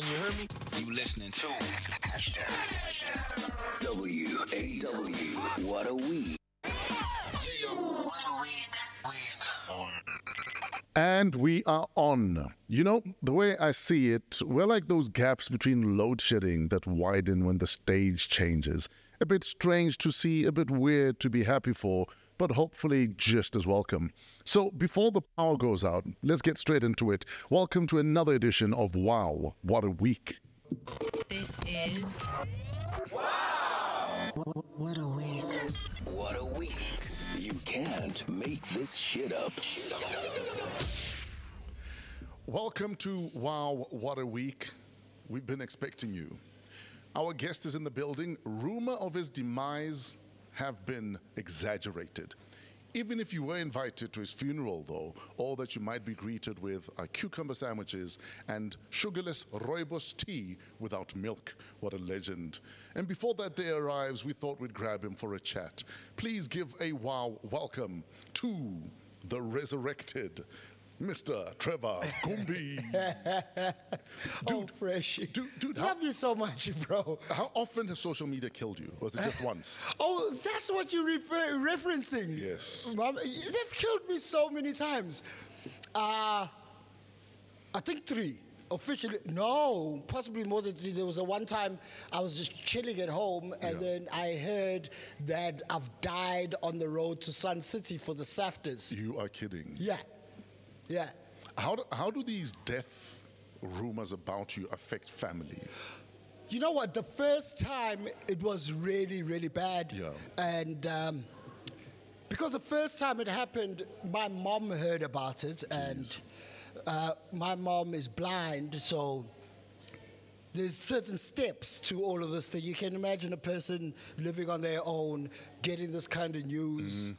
Can you hear me? You listening to W-A-W. What a week. And we are on. You know, the way I see it, we're like those gaps between load shedding that widen when the stage changes. A bit strange to see, a bit weird to be happy for, but hopefully just as welcome. So before the power goes out, let's get straight into it. Welcome to another edition of Wow, What a Week. This is. Wow! What a week. What a week. You can't make this shit up. Shit up. Welcome to Wow, What a Week. We've been expecting you. Our guest is in the building. Rumor of his demise have been exaggerated. Even if you were invited to his funeral, though, all that you might be greeted with are cucumber sandwiches and sugarless rooibos tea without milk. What a legend. And before that day arrives, we thought we'd grab him for a chat. Please give a wow welcome to the resurrected Mr. Trevor Gumbi. oh, fresh. Dude, dude, how, Love you so much, bro. how often has social media killed you? Was it just once? Oh, that's what you're refer- referencing. Yes. Mom, they've killed me so many times. Uh, I think three. Officially, no, possibly more than three. There was a one time I was just chilling at home, and Yeah. then I heard that I've died on the road to Sun City for the SAFTAs. You are kidding. Yeah, yeah. How do, how do these death rumors about you affect family? You know what? The first time it was really, really bad. Yeah. And um, because the first time it happened, my mom heard about it, and uh, my mom is blind, so there's certain steps to all of this thing. You can imagine a person living on their own, getting this kind of news.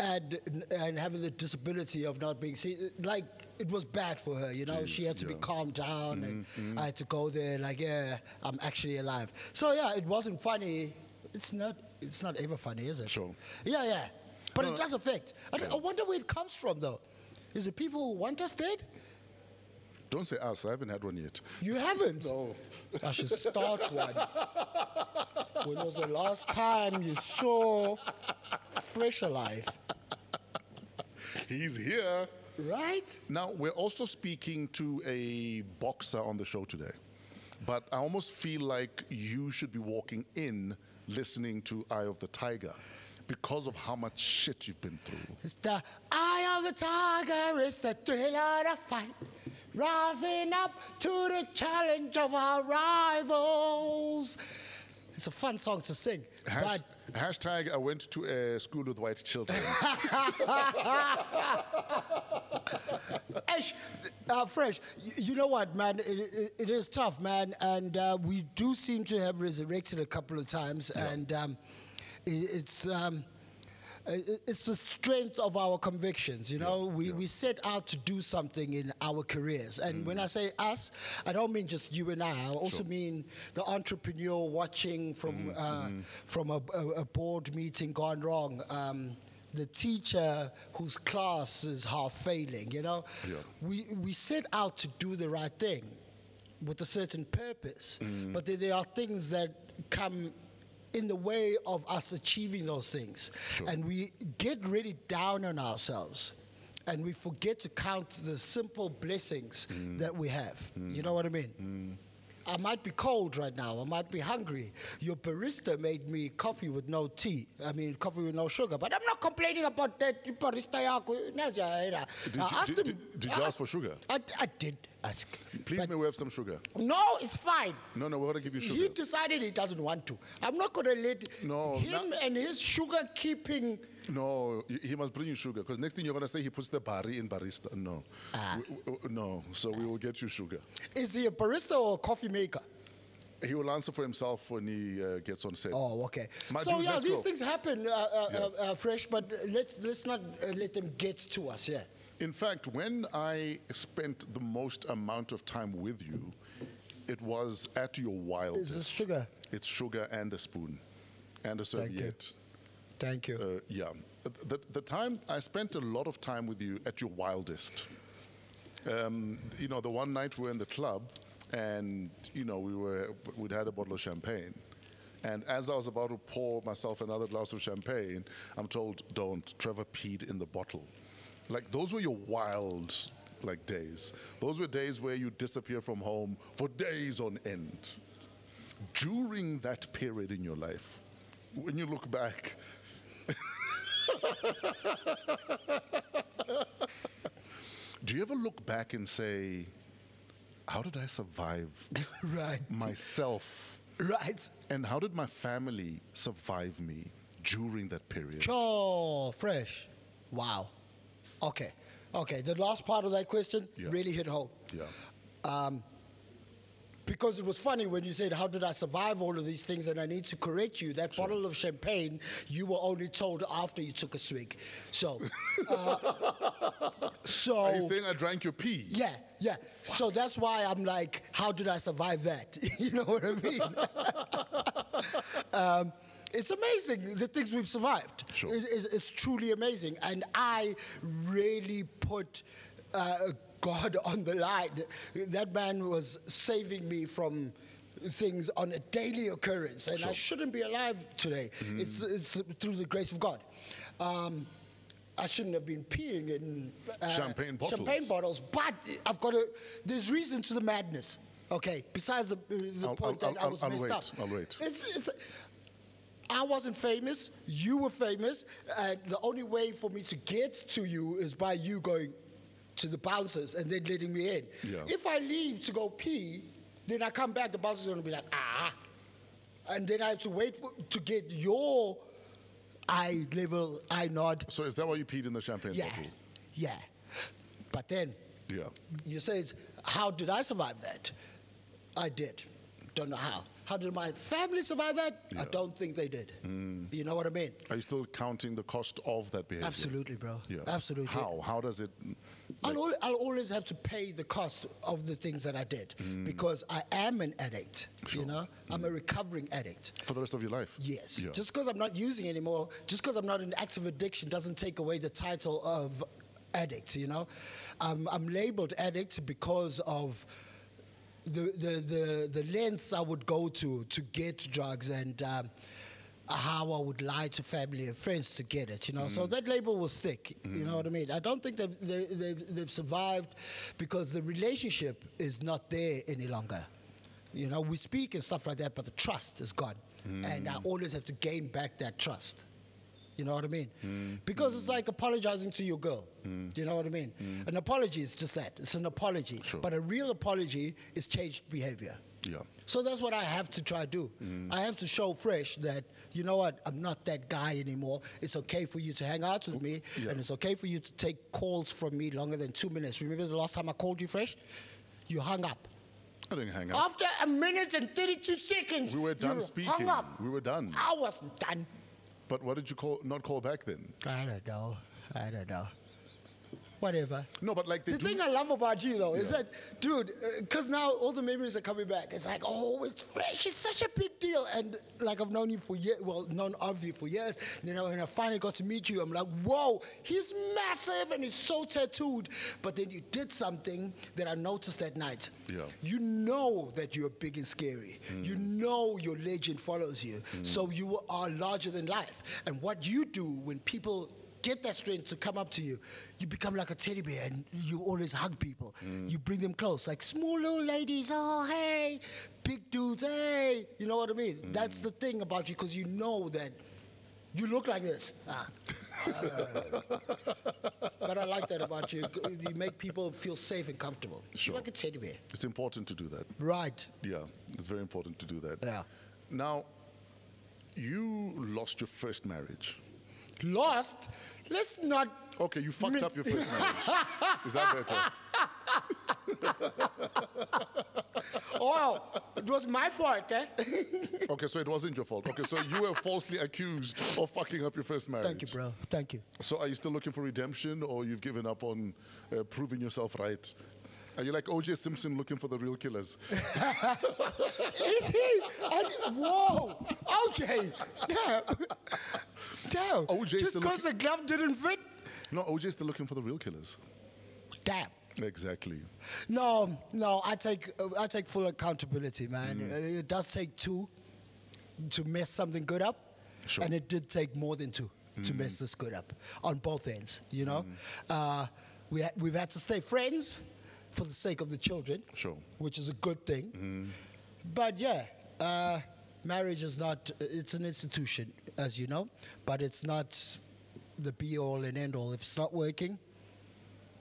And, and having the disability of not being seen, like it was bad for her, you know. she had to be calmed down, and mm-hmm. I had to go there, like, yeah, I'm actually alive. So yeah, it wasn't funny. It's not. It's not ever funny, is it? Sure. Yeah, yeah. But No, it does affect. I, I wonder where it comes from, though. Is it people who want us dead? Don't say ah, us, I haven't had one yet. You haven't. No. I should start one. when was the last time you saw Fresh Alive? He's here. Right? Now, we're also speaking to a boxer on the show today. But I almost feel like you should be walking in listening to Eye of the Tiger because of how much shit you've been through. It's the eye of the tiger, it's the thrill of the fight. Rising up to the challenge of our rivals. It's a fun song to sing. But hashtag I went to a school with white children. Ash, uh, Fresh, y- you know what, man? It, it, it is tough, man. And uh, we do seem to have resurrected a couple of times. And um, i it's. Um, Uh, it's the strength of our convictions, you know. we, we set out to do something in our careers. And mm. when I say us, I don't mean just you and I. I also mean the entrepreneur watching from, mm, uh, mm-hmm. from a, a, a board meeting gone wrong. Um, the teacher whose class is half failing, you know. Yeah. We, we set out to do the right thing with a certain purpose. Mm. But there, there are things that come in the way of us achieving those things. And we get really down on ourselves. And we forget to count the simple blessings mm. that we have. Mm. You know what I mean? Mm. I might be cold right now. I might be hungry. Your barista made me coffee with no tea. I mean, coffee with no sugar. But I'm not complaining about that barista. yakho. Nazi yena. Did I you- asked did- him- did- did you ask for sugar? I, I did ask. Please But may we have some sugar? no, it's fine. No, no, we're going to give you sugar. He decided he doesn't want to. I'm not going to let No, him and his sugar keeping. No, he- must bring you sugar because next thing you're going to say he puts the bari in barista. No. Ah. W- w- no, so we will get you sugar. Is he a barista or a coffee maker? He will answer for himself when he uh, gets on set. Oh, okay. My so dude, yeah, these go. things happen, uh, uh, uh, uh, fresh. But let's let's not uh, let them get to us. Yeah. In fact, when I spent the most amount of time with you, it was at your Is wildest. this sugar? It's sugar and a spoon and a serviette. Thank you. Thank you. Uh, yeah. The, the time I spent a lot of time with you at your wildest. Um, you know, the one night we were in the club, and you know we were we'd had a bottle of champagne. And as I was about to pour myself another glass of champagne, I'm told, "Don't." Trevor peed in the bottle. Like those were your wild, like days. Those were days where you disappear from home for days on end. During that period in your life, when you look back, do you ever look back and say, "How did I survive right. myself?" Right. And how did my family survive me during that period? Oh, fresh. Wow. Okay. Okay. The last part of that question Yeah. really hit home. Yeah. Because it was funny when you said, How did I survive all of these things? And I need to correct you. That bottle of champagne, you were only told after you took a swig. So, uh, so. Are you saying I drank your pee? Yeah, yeah. So that's why I'm like, how did I survive that? you know what I mean? um, it's amazing the things we've survived. Sure. It- it's, it's truly amazing. And I really put uh, God on the line. That man was saving me from things on a daily occurrence, and I shouldn't be alive today. It's, it's through the grace of God. Um, I shouldn't have been peeing in uh, Champagne bottles. Champagne bottles, but I've got a. There's reason to the madness. Okay, besides the, the I'll- point I'll- that I I'll- was I'll messed wait, up. I'll wait. It's, it's, I wasn't famous. You were famous, and the only way for me to get to you is by you going to the bouncers and then letting me in. Yeah. If I leave to go pee, then I come back. The bouncers are gonna be like, ah, and then I have to wait for, to get your eye level, eye nod. So is that why you peed in the champagne Yeah, bottle? yeah. But then Yeah. you say, how did I survive that? I did. Don't know how. How did my family survive that? I Yeah. Mm. don't think they did. You know what I mean? Are you still counting the cost of that behavior? Absolutely, bro. Yeah. Absolutely. How? How does it? I'll, al- I'll always have to pay the cost of the things that I did because I am an addict. Mm. Sure. Mm. You know, I'm a recovering addict. For the rest of your life? Yes. Yeah. Just because I'm not using anymore, just because I'm not in active addiction, doesn't take away the title of addict. You know, um, I'm labeled addict because of the the the, the lengths I would go to to get drugs and. Um, how I would lie to family and friends to get it, you know. So mm-hmm. that label will stick, you know mm-hmm. what I mean. I don't think they've, they, they've they've survived because the relationship is not there any longer. You know, we speak and stuff like that, but the trust is gone. And I mm. always have to gain back that trust. You know what I mean? Mm-hmm. Because it's like apologizing to your girl. Mm-hmm. Do you know what I mean? Mm-hmm. An apology is just that. It's an apology. Sure. But a real apology is changed behavior. Yeah. So that's what I have to try to do. I have to show Fresh that, you know what, I'm not that guy anymore. It's okay for you to hang out with oh, me, Yeah. and it's okay for you to take calls from me longer than two minutes. Remember the last time I called you, Fresh? You hung up. I didn't hang up. After a minute and 32 seconds, We were done you speaking. Hung up. We were done. I wasn't done. But what did you call? Not call back then? I don't know. I don't know. Whatever. No, but like The do. thing I love about you though is that, dude, uh, because now all the memories are coming back. It's like, oh, it's fresh. It's such a big deal. And like I've known you for years, well, known of you for years. You know, when I finally got to meet you, I'm like, whoa, he's massive and he's so tattooed. But then you did something that I noticed that night. Yeah. You know that you're big and scary. Mm. You know your legend follows you. Mm. So you are larger than life. And what you do when people get that strength to come up to you, you become like a teddy bear and you always hug people. You bring them close, like small little ladies, oh, hey, big dudes, hey. You know what I mean? That's the thing about you because you know that you look like this. Ah. but I like that about you. You make people feel safe and comfortable. Sure. You're like a teddy bear. It's important to do that. Right. Yeah, it's very important to do that. Yeah. Now, you lost your first marriage. Lost. Let's not. Okay, you fucked up your first marriage. Is that better? Oh, it was my fault, eh? Okay, so it wasn't your fault. Okay, so you were falsely accused of fucking up your first marriage. Thank you, bro. Thank you. So are you still looking for redemption or you've given up on uh, proving yourself right? Are you like OJ Simpson looking for the real killers? Is he? And, whoa, OJ. Damn. Damn. OJ Just because the glove didn't fit. No, OJ's still looking for the real killers. Damn. Exactly. No, no, I take I take full accountability, man. Uh, It does take two to mess something good up, Sure. and it did take more than two to mess this good up on both ends. You know, uh, we ha- we've had to stay friends for the sake of the children, Sure. which is a good thing. But yeah. Uh, Marriage is not, it's an institution, as you know, but it's not the be all and end all. If it's not working,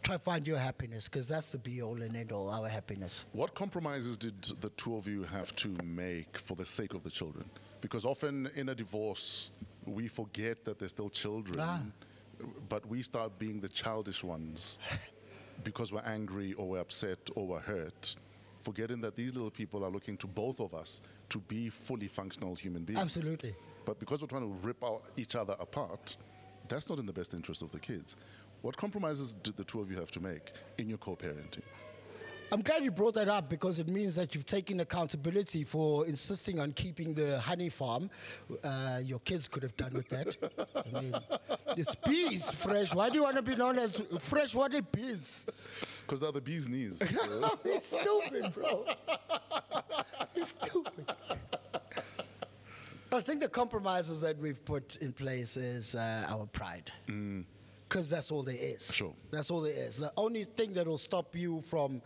try find your happiness because that's the be all and end all our happiness What compromises did the two of you have to make for the sake of the children? Because often in a divorce, we forget that they're still children, Ah. but we start being the childish ones because we're angry or we're upset or we're hurt, forgetting that these little people are looking to both of us to be fully functional human beings. Absolutely. But because we're trying to rip our, each other apart, that's not in the best interest of the kids. What compromises did the two of you have to make in your co-parenting? I'm glad you brought that up because it means that you've taken accountability for insisting on keeping the honey farm uh, your kids could have done with that i mean it's bees fresh why do you want to be known as fresh freshwater bees Because they're the bee's knees. He's stupid, bro. He's stupid. I think the compromises that we've put in place is uh, our pride. Because that's all there is. Sure. That's all there is. The only thing that will stop you from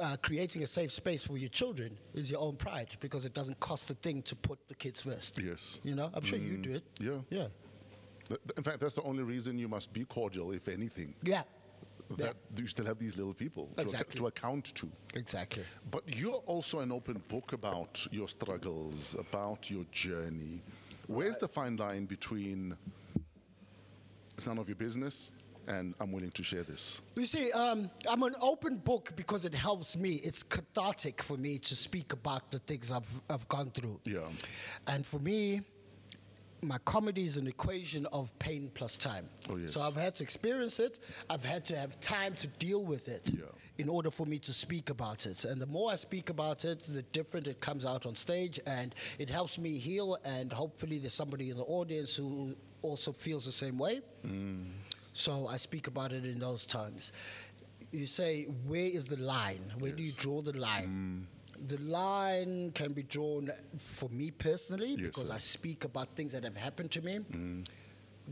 uh, creating a safe space for your children is your own pride, because it doesn't cost a thing to put the kids first. Yes. You know, I'm sure you do it. Yeah. Yeah. In fact, that's the only reason you must be cordial, if anything. Yeah. Yeah. That you still have these little people to, ac- Exactly. to account to. Exactly. But you're also an open book about your struggles, about your journey. Where's the fine line between it's none of your business and I'm willing to share this? You see, um, I'm an open book because it helps me. It's cathartic for me to speak about the things I've, I've gone through. Yeah. And for me, my comedy is an equation of pain plus time. Oh, yes. So I've had to experience it. I've had to have time to deal with it Yeah. in order for me to speak about it. And the more I speak about it, the different it comes out on stage, and it helps me heal. And hopefully, there's somebody in the audience who also feels the same way. Mm. So I speak about it in those terms. You say, where is the line? Where do you draw the line? Mm. The line can be drawn for me personally Yes, because sir. I speak about things that have happened to me. Mm.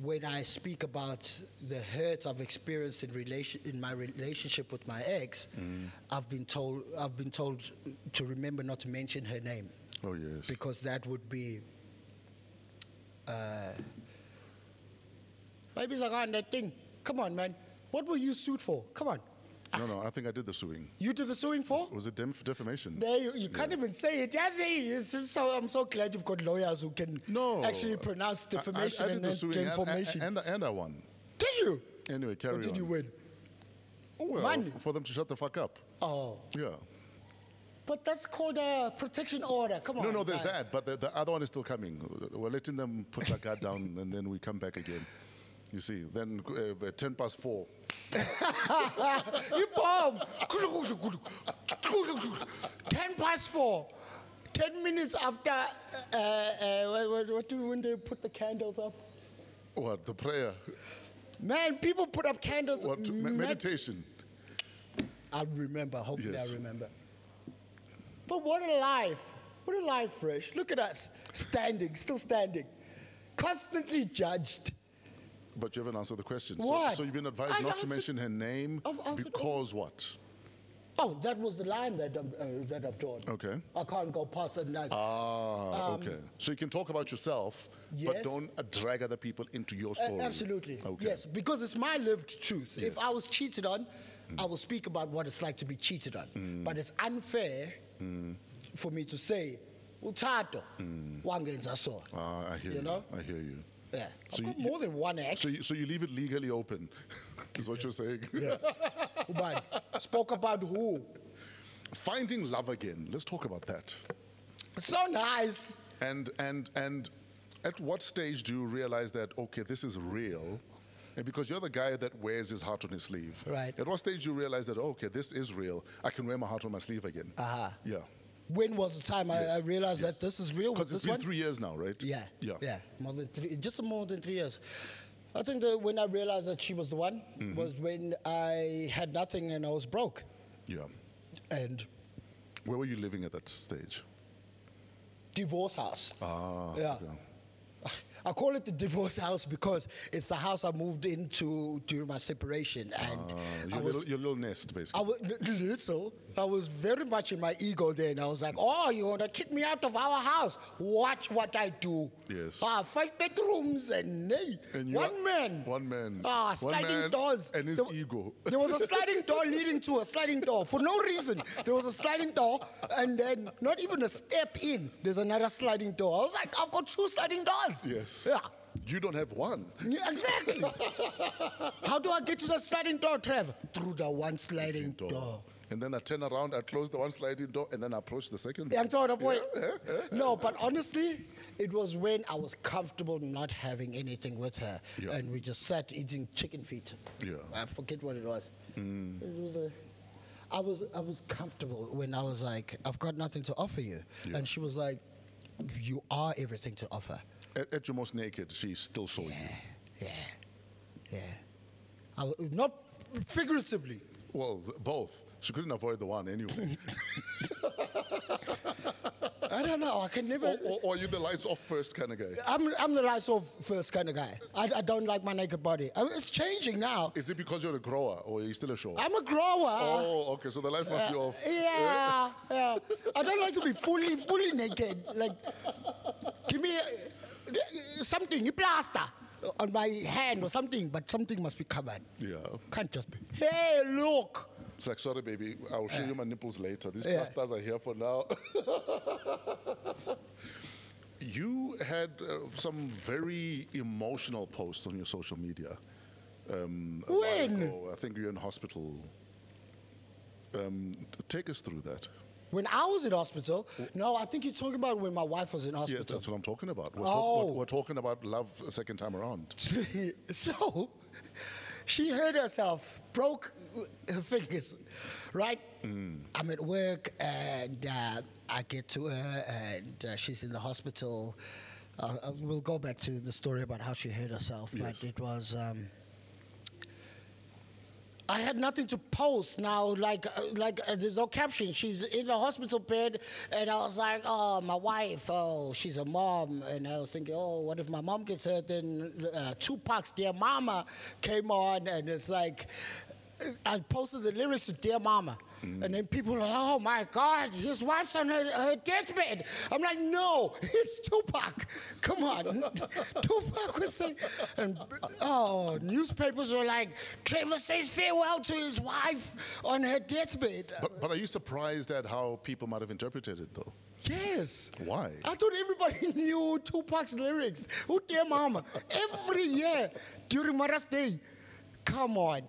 When I speak about the hurt I've experienced in relation in my relationship with my ex, I've been told I've been told to remember not to mention her name Oh, yes. because that would be. Uh, maybe it's like on that thing. Come on, man. What were you sued for? Come on. no, no, I think I did the suing. You did the suing for? Was it def- defamation? There, you, you can't even say it. Yeah, see, it's just so I'm so glad you've got lawyers who can No. actually pronounce I- I- defamation I, did and the defamation. and, and, and I won. did you? Anyway, carry Or did on. you win? Oh, well, Money. for them to shut the fuck up. Oh, Yeah. but that's called a protection order. Come on. No, no, there's man. that, but the, the other one is still coming. We're letting them put that guard down, and then we come back again. You see, then uh, 10 past 4. You bomb. Ten past four. Ten minutes after. Uh, uh, what, what, what do when they put the candles up? What? The prayer? Man, people put up candles. What? Med- meditation? I remember. Hopefully, Yes. I remember. But what a life! What a life, fresh. Look at us, standing, still standing, constantly judged. But you haven't answered the question. So- So, you've been advised I've not to mention her name I've answered all- because what? Oh, that was the line that I'm, uh, that I've drawn. Okay. I can't go past that line. Ah, okay. So you can talk about yourself, but don't uh, drag other people into your story. absolutely. Okay. Yes, because it's my lived truth. If I was cheated on, I will speak about what it's like to be cheated on. Mm. But it's unfair for me to say, Utato, wangenza so. Ah, I hear you. You know? I hear you. Yeah. I've So got you- more than one ex. So you, so you leave it legally open, is what you're saying. yeah. Ubani, spoke about who? Finding love again. Let's talk about that. So nice. And and and at what stage do you realize that okay, this is real? And because you're the guy that wears his heart on his sleeve. Right. At what stage do you realize that okay, this is real? I can wear my heart on my sleeve again. Uh-huh. Yeah. When was the time I, Yes, I realized yes. that this is real Because it's been one? three years now, right? Yeah, Yeah. yeah, more than three, just more than three years. I think that when I realized that she was the one Mm-hmm. was when I had nothing and I was broke. Yeah. And Where were you living at that stage? divorce house. Ah. Yeah. okay. I call it the divorce house because it's the house I moved into during my separation, and Uh, I your, was, little, your little nest, I basically. was little. I was very much in my ego then. I was like, "Oh, you want to kick me out of our house? Watch what I do." Yes. Ah, five bedrooms and hey, And one are- man. one man. Ah, sliding man doors. and his There- ego. There was a sliding door leading to a sliding door for no reason. There was a sliding door, and then not even a step in. There's another sliding door. I was like, I've got two sliding doors. yes. Yeah. You don't have one. Yeah, exactly. How do I get to the sliding door, Trev? Through the one sliding door. And then I turn around, I close the one sliding door, and then I approach the second Yeah, one. and so the point. No, but honestly, it was when I was comfortable not having anything with her, Yeah. and we just sat eating chicken feet. Yeah. I forget what it was. Mm. It was a. I was I was comfortable when I was like, I've got nothing to offer you, Yeah. and she was like, you are everything to offer. At, at your most naked, she still saw you. Yeah, yeah. I not figuratively. Well, th- both. She couldn't avoid the one anyway. I don't know. I can never. or, or, or are you the lights off first kind of guy? I'm, I'm the lights off first kind of guy. I, I don't like my naked body. I mean, it's changing now. Is it because you're a grower, or are you still a show? I'm a grower. oh, okay. So the lights must be off. Yeah, yeah. I don't like to be fully, fully naked. Like, give me uh, something, a plaster on my hand or something, but something must be covered. Yeah. Can't just be. Hey, look. It's like, sorry, baby, I'll show you my nipples later. These Yeah. plasters are here for now. you had uh, some very emotional posts on your social media. Um, When? ago. I think you're in hospital. Um, take us through that. When I was in hospital, no, I think you're talking about when my wife was in Yeah, hospital. that's what I'm talking about. We're, Oh. talk- we're- we're talking about love a second time around. so she hurt herself, broke her fingers, right? I'm at work and uh, I get to her and uh, she's in the hospital. Uh, uh, we'll go back to the story about how she hurt herself, Yes. but it was. Um, I had nothing to post now. Like, uh, like uh, there's no caption. She's in the hospital bed, and I was like, "Oh, my wife. Oh, she's a mom." And I was thinking, "Oh, what if my mom gets hurt?" Then uh, Tupac's "Dear Mama" came on, and it's like, I posted the lyrics to "Dear Mama." And then people are like, oh my God, his wife's on her, her deathbed. I'm like, no, it's Tupac. Come on. Tupac was saying, and oh, newspapers were like, Trevor says farewell to his wife on her deathbed. But, but are you surprised at how people might have interpreted it, though? Yes. Why? I thought everybody knew Tupac's lyrics. Who dear mama? Every year during Mother's Day. Come on.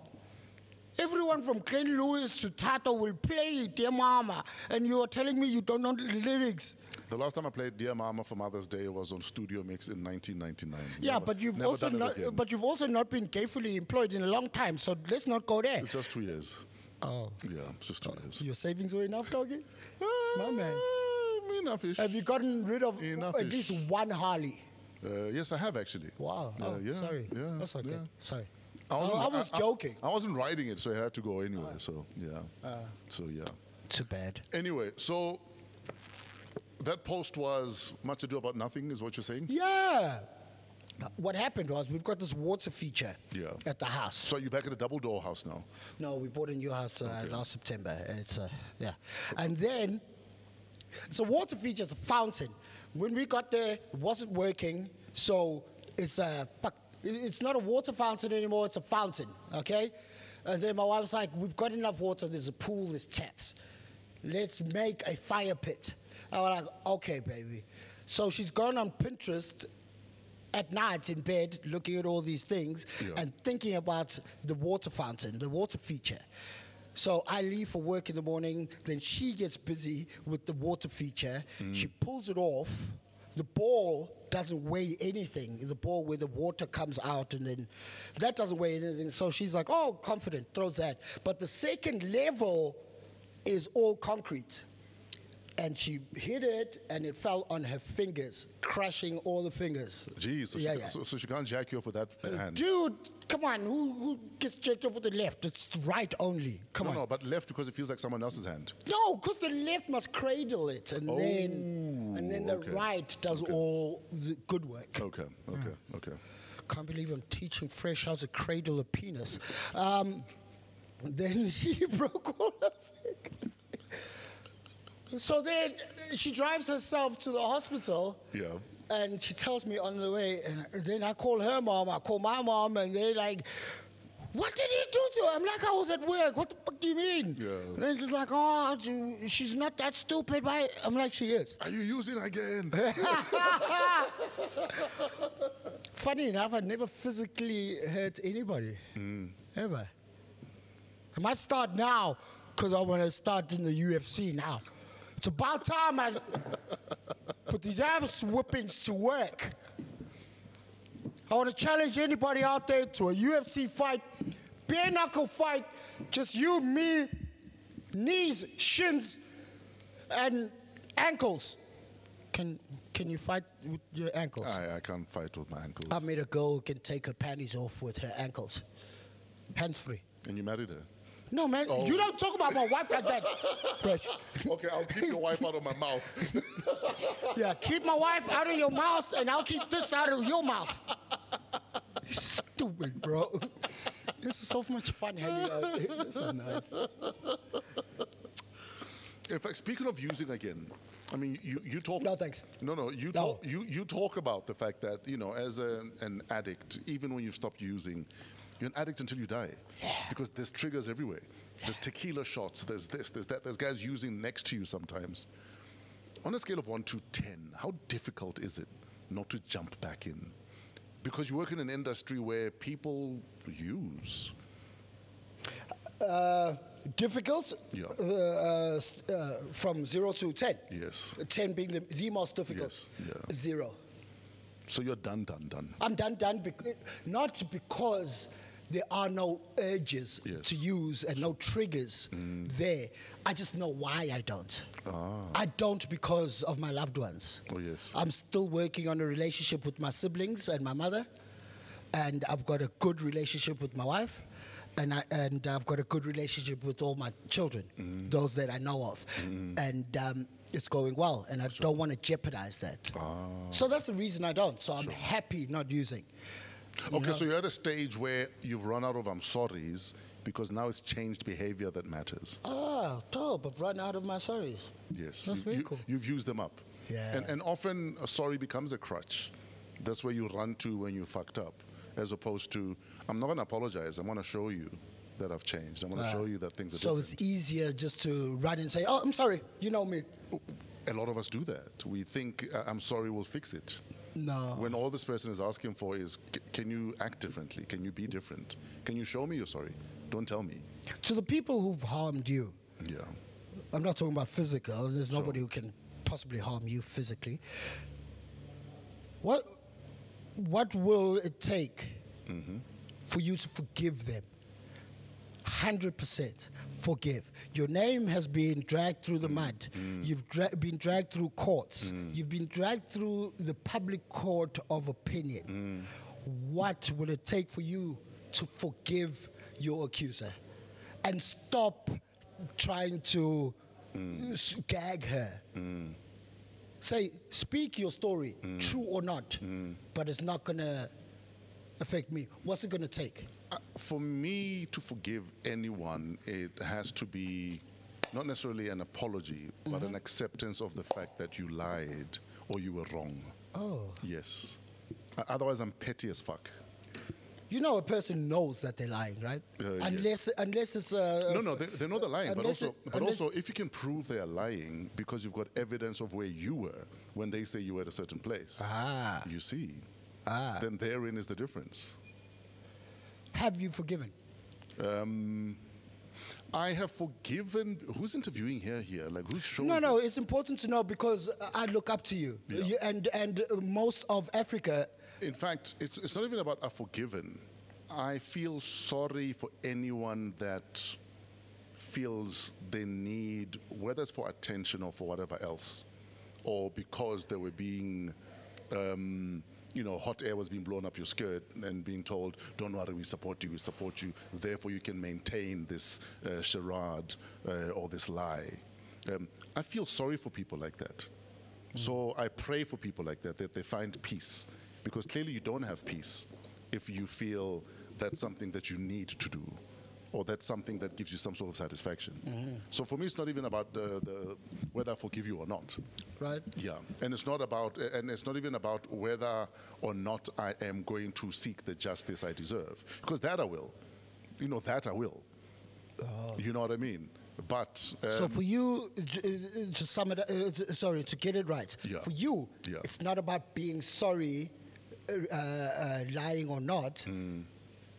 Everyone from Glenn Lewis to Thato will play Dear Mama, and you are telling me you don't know the lyrics. The last time I played Dear Mama for Mother's Day was on Studio Mix in 1999. Yeah, Never- but you've never also not, but you've also not been gainfully employed in a long time. So let's not go there. It's just two years. Oh, Yeah, it's just two years. your savings were enough, doggy. My man. Uh, enough ish. Have you gotten rid of Enough at least one Harley? Uh, yes, I have actually. Wow. Yeah, oh, yeah, sorry. yeah, That's okay. yeah. Sorry. I, I, wasn't- I was joking. I, wasn't riding it, so I had to go anyway. So yeah. so yeah. Too bad. Anyway, so that post was much ado about nothing, is what you're saying? Yeah. What happened was we've got this water feature Yeah. at the house. So you're back at a double door house now. No, we bought a new house uh, Okay. last September. It's uh, yeah, and then so water feature is a fountain. When we got there, it wasn't working, so it's a fuck- it- it's not a water fountain anymore. It's a fountain. Okay, and then my wife's like, "We've got enough water. There's a pool. There's taps. Let's make a fire pit." I was like, "Okay, baby." So she's gone on Pinterest at night in bed looking at all these things Yeah. and thinking about the water fountain, the water feature. So I leave for work in the morning, then she gets busy with the water feature. Mm. She pulls it off. The ball doesn't weigh anything. It's a ball where the water comes out, and then that doesn't weigh anything. So she's like, oh, confident, throws that. But the second level is all concrete. And she hit it, and it fell on her fingers, crushing all the fingers. Jeez, so, Yeah, she, yeah. So, so she can't jack you off with that hand. Dude, come on, who, who gets jacked off with the left? It's right only. Come no, on. no, but left because it feels like someone else's hand. No, because the left must cradle it, and then and then the Oh, okay. right does all the good work. Okay, okay, okay. Can't believe I'm teaching fresh how to cradle a penis. Um, then she broke all her fingers. So then she drives herself to the hospital. Yeah. And she tells me on the way, and then I call her mom, I call my mom, and they like, what did he do to her? I'm like, I was at work. What the fuck do you mean? Yeah. And then she's like, oh, she's not that stupid. I'm like, she is. Are you using again? Funny enough, I never physically hurt anybody. Hmm. Ever. I might start now because I want to start in the UFC now. It's about time I put these ass whippings to work. I want to challenge anybody out there to a UFC fight, bare knuckle fight, just you, me, knees, shins, and ankles. Can can you fight with your ankles? I, I can't fight with my ankles. I made a girl who can take her panties off with her ankles. Hands free. and you married her? No, man, Oh. you don't talk about my wife like that. Fresh. Okay, I'll keep your wife out of my mouth. Yeah, keep my wife out of your mouth and I'll keep this out of your mouth. Stupid, bro. This is so much fun hanging out. This is nice. In fact, speaking of using again, I mean, you, you talk. No, thanks. No, no, you No. talk. You, you talk about the fact that you know, as an, an addict, even when you've stopped using, you're an addict until you die, because there's triggers everywhere. There's tequila shots. There's this. There's that. There's guys using next to you sometimes. On a scale of one to ten, how difficult is it not to jump back in? Because you work in an industry where people use. Difficult? Yeah. Uh, uh, uh, from zero to 10. Yes. 10 being the, the most difficult. Yes, yeah. Zero. So you're done, done, done. I'm done, done, bec- not because there are no urges Yes. Mm. to use and no triggers there. I just know why I don't. I don't because of my loved ones. Ah. Oh, yes. I'm still working on a relationship with my siblings and my mother, and I've got a good relationship with my wife. And, I, and I've got a good relationship with all my children, Mm. those that I know of. And um, it's going well, and I don't want to jeopardize that. Ah. So that's the reason I don't. So I'm happy not using. Okay, so you're at a stage where you've run out of I'm sorries because now it's changed behavior that matters. Ah, top. I've run out of my sorries. Yes. That's very cool. You've used them up. Yeah. And, and often a sorry becomes a crutch. That's where you run to when you fucked up, as opposed to, I'm not going to apologize. I want to show you that I've changed. I'm want to Ah. show you that things are So different. it's easier just to run and say, oh, I'm sorry. You know me. A lot of us do that. We think, uh, I'm sorry, we'll fix it. No. When all this person is asking for is, "C- can you act differently? Can you be different? Can you show me you're sorry? Don't tell me. To the people who've harmed you, Yeah. I'm not talking about physical. There's nobody who can possibly harm you physically. What what will it take mm-hmm. for you to forgive them? Hundred percent forgive. Your name has been dragged through the mud. Mm. You've dra- been dragged through courts. Mm. You've been dragged through the public court of opinion. Mm. What will it take for you to forgive your accuser and stop trying to s- gag her? Say, speak your story, true or not, but it's not gonna affect me. What's it gonna take? Uh, for me to forgive anyone, it has to be not necessarily an apology, but an acceptance of the fact that you lied or you were wrong. Oh. Yes. Uh, otherwise, I'm petty as fuck. You know, a person knows that they're lying, right? Uh, yes. unless, unless it's a. No, no, they, they know they're lying, but also, it- but also, if you can prove they are lying because you've got evidence of where you were when they say you were at a certain place, Ah. you see, Ah. then therein is the difference. Have you forgiven? I have forgiven. Who's interviewing here? Here, like whose show? No, no, this? it's important to know because I look up to you. Yeah. You- and and most of Africa, In fact, it's, it's not even about a forgiven. I feel sorry for anyone that feels they need, whether it's for attention or for whatever else, or because they were being, um, you know, hot air was being blown up your skirt and being told, don't worry, we support you, we support you, therefore you can maintain this uh, charade uh, or this lie. Um, I feel sorry for people like that. So I pray for people like that, that they find peace. Because clearly you don't have peace if you feel that's something that you need to do or that's something that gives you some sort of satisfaction. So for me, it's not even about the, the, whether I forgive you or not. Right? Yeah, and it's not about, and it's not even about whether or not I am going to seek the justice I deserve, because that I will. You know, that I will. You know what I mean? But um, so for you, uh, to sum it, uh, sorry, to get it right, Yeah. for you, Yeah. it's not about being sorry, uh, uh, lying or not. Hmm.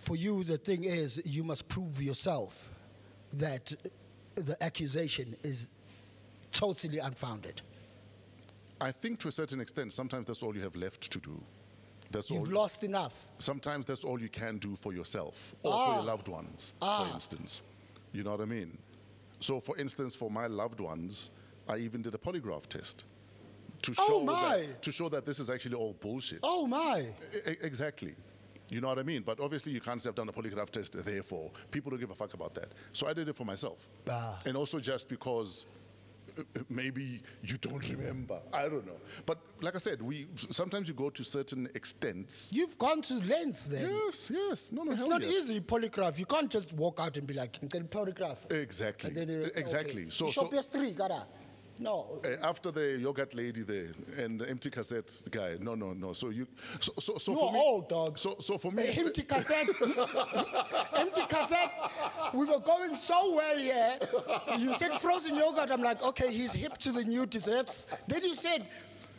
For you, the thing is, you must prove yourself that the accusation is totally unfounded. I think to a certain extent, sometimes that's all you have left to do. That's all You've all. lost enough. sometimes that's all you can do for yourself or for Ah. your loved ones, for instance. You know what I mean? So, for instance, for my loved ones, I even did a polygraph test to Oh, show my. that to show that this is actually all bullshit. Oh my! E- exactly. You know what I mean? But obviously, you can't say I've done a polygraph test, therefore. People don't give a fuck about that. So I did it for myself. Ah. And also just because maybe you don't remember. I don't know. But like I said, we sometimes you go to certain extents. You've gone to lengths then. Yes, yes. No, no, It's not yeah. easy polygraph. You can't just walk out and be like, "Can polygraph." Exactly. And then, uh, exactly. okay. So, so three, gotta. No. uh, after the yogurt lady there and the empty cassette guy, no, no, no. So you, so, so, so You for me, old, dog. So, so for me, empty cassette. empty cassette. We were going so well here. You said frozen yogurt. I'm like, okay, he's hip to the new desserts. Then you said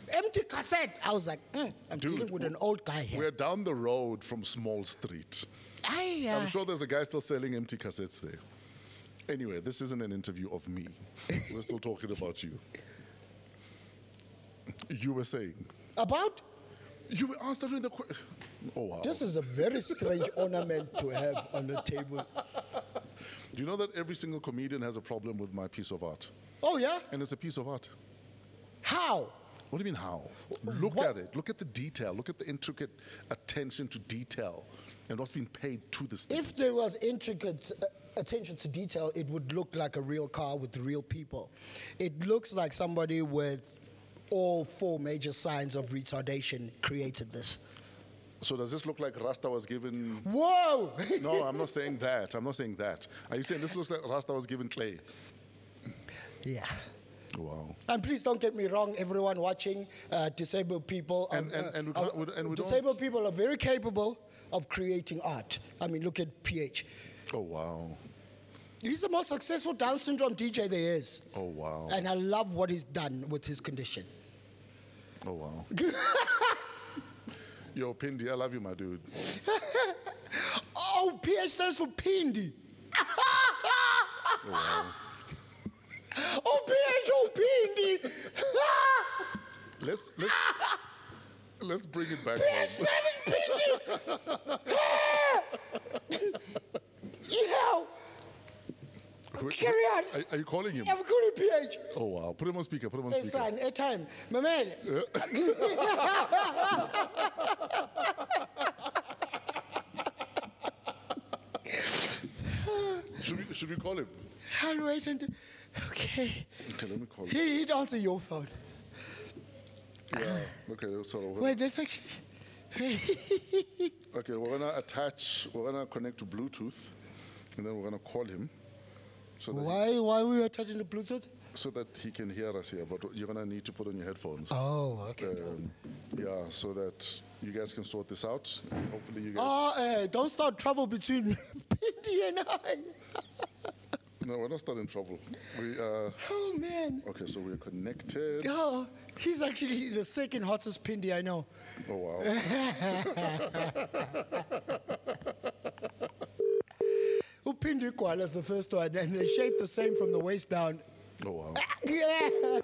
empty cassette. I was like, mm, I'm Dude, dealing with an old guy here. we're down the road from Small Street. I, uh, I'm sure there's a guy still selling empty cassettes there. Anyway, this isn't an interview of me. We're still talking about you. You were saying. about You were answering the question. Oh, wow. this is a very strange ornament to have on the table. Do you know that every single comedian has a problem with my piece of art? Oh yeah? And it's a piece of art. How? What do you mean, how? Look What- at it. Look at the detail. Look at the intricate attention to detail and what's been paid to this thing. If there was intricate uh, attention to detail, it would look like a real car with real people. It looks like somebody with all four major signs of retardation created this. So does this look like Rasta was given? Whoa! No, I'm not saying that. I'm not saying that. Are you saying this looks like Rasta was given clay? yeah. Wow. And please don't get me wrong, everyone watching, uh, disabled people. And- um, and- and we uh, we- and we don't- disabled people are very capable of creating art. I mean, look at PH. Oh wow. He's the most successful Down syndrome DJ there is. Oh wow. And I love what he's done with his condition. Oh wow. Yo, Pindi, I love you, my dude. Oh, PH stands for Pindi. Oh wow. Oh, PH, oh, Let's let's let's bring it back PH home. stands Pindi. you know, Wait, carry on. Are, are you calling him? I'm to PH. Oh wow. Put him on speaker. Put him on Hey, speaker. son, a time. My man. Should we should we call him? I'll wait and. Okay. Okay, let me call him. He, he'd answer your phone. Yeah. Okay, so we're Wait, that's actually. Okay, we're gonna attach, we're gonna connect to Bluetooth, and then we're gonna call him, so that, why, why were you attaching the Bluetooth? So that he can hear us here. But you're gonna need to put on your headphones. Oh, okay. Um, yeah, so that you guys can sort this out. Hopefully, you guys. Oh, eh, don't start trouble between Pindi and I. No, we're not starting trouble. We uh, Oh, man. okay, so we're connected. Oh, he's actually the second hottest Pindi I know. Oh wow. Upindi Kuala is the first one, and they shape the same from the waist down. Oh wow. Yeah.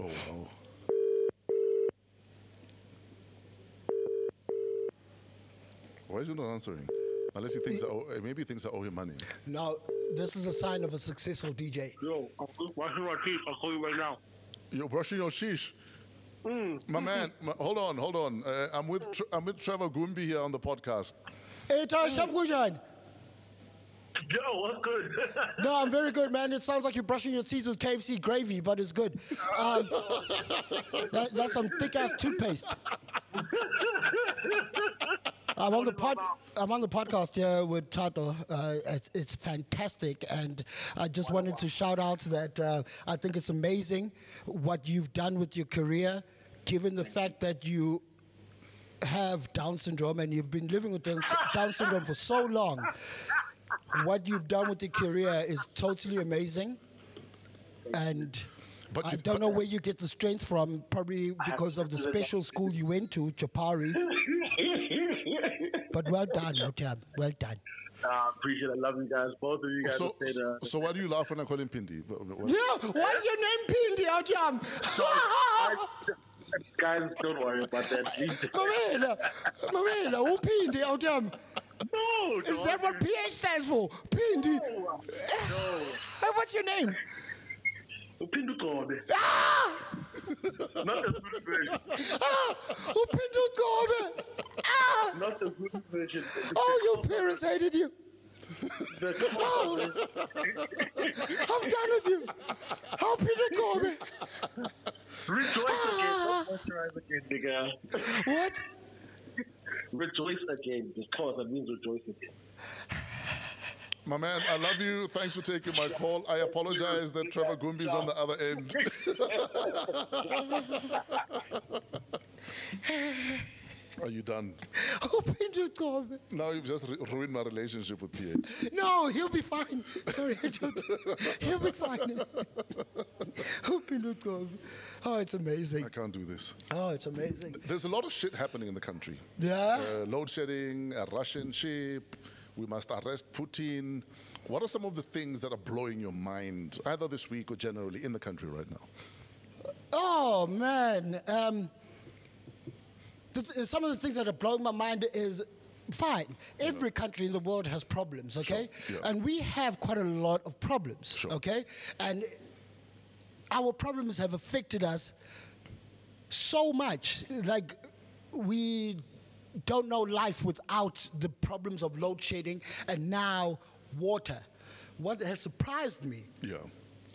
Oh wow. Why is he not answering? Unless he thinks, I owe, eh, maybe he thinks I owe him money. Now, this is a sign of a successful DJ. Yo, I'm washing my teeth. I'll call you right now. You're brushing your sheesh. My man, my, hold on, hold on. Uh, I'm with Tr- I'm with Trevor Gumbi here on the podcast. Hey, Tara Shamkujan. Yo, what's good? No, I'm very good, man. It sounds like you're brushing your teeth with KFC gravy, but it's good. Um, that, that's some thick ass toothpaste. I'm on the pod. I'm on the podcast here with Thato. Uh, it's, it's fantastic, and I just wanted to shout out that uh, I think it's amazing what you've done with your career, given the fact that you have Down syndrome and you've been living with Down Down syndrome for so long. What you've done with your career is totally amazing, and. But I you- don't know where you get the strength from, probably because of the special school you went to, Chapari. But well done, Otam. Well done. I appreciate it. I love you guys. Both of you guys So, have stayed, uh, so why do you laugh when I call him Pindi? Wh- wh- Yeah, why's your name Pindi, Otam? guys, don't worry about that. please. Mamela, Mamela, who Pindi, Otam? no, Is that what PH stands for? Pindi. No. Hey, What's your name? Upindu Kobe. Ah! Not the good version. Ah! Pindi Gobe? Ah! Not the good version. Oh, your parents hated you. Oh, I'm done with you. Oh, Peter Gobe. Rejoice again. Don't again, nigga. What? Rejoice again. Just cause that means rejoice again. My man, I love you. Thanks for taking my call. I apologize that Trevor Gumbi's on the other end. Are you done? Peter Gobe. Now you've just ru- ruined my relationship with PH. No, he'll be fine. Sorry, I don't. He'll be fine. Oh, Oh, it's amazing. I can't do this. Oh, it's amazing. There's a lot of shit happening in the country. Yeah? Uh, load shedding, a Russian ship, we must arrest Putin. What are some of the things that are blowing your mind, either this week or generally in the country right now? Oh man, um, some of the things that are blowing my mind is fine. Every country in the world has problems, okay, yeah. and we have quite a lot of problems, Sure. okay, and our problems have affected us so much. Like we don't know life without the problems of load shedding and now water. What has surprised me Yeah,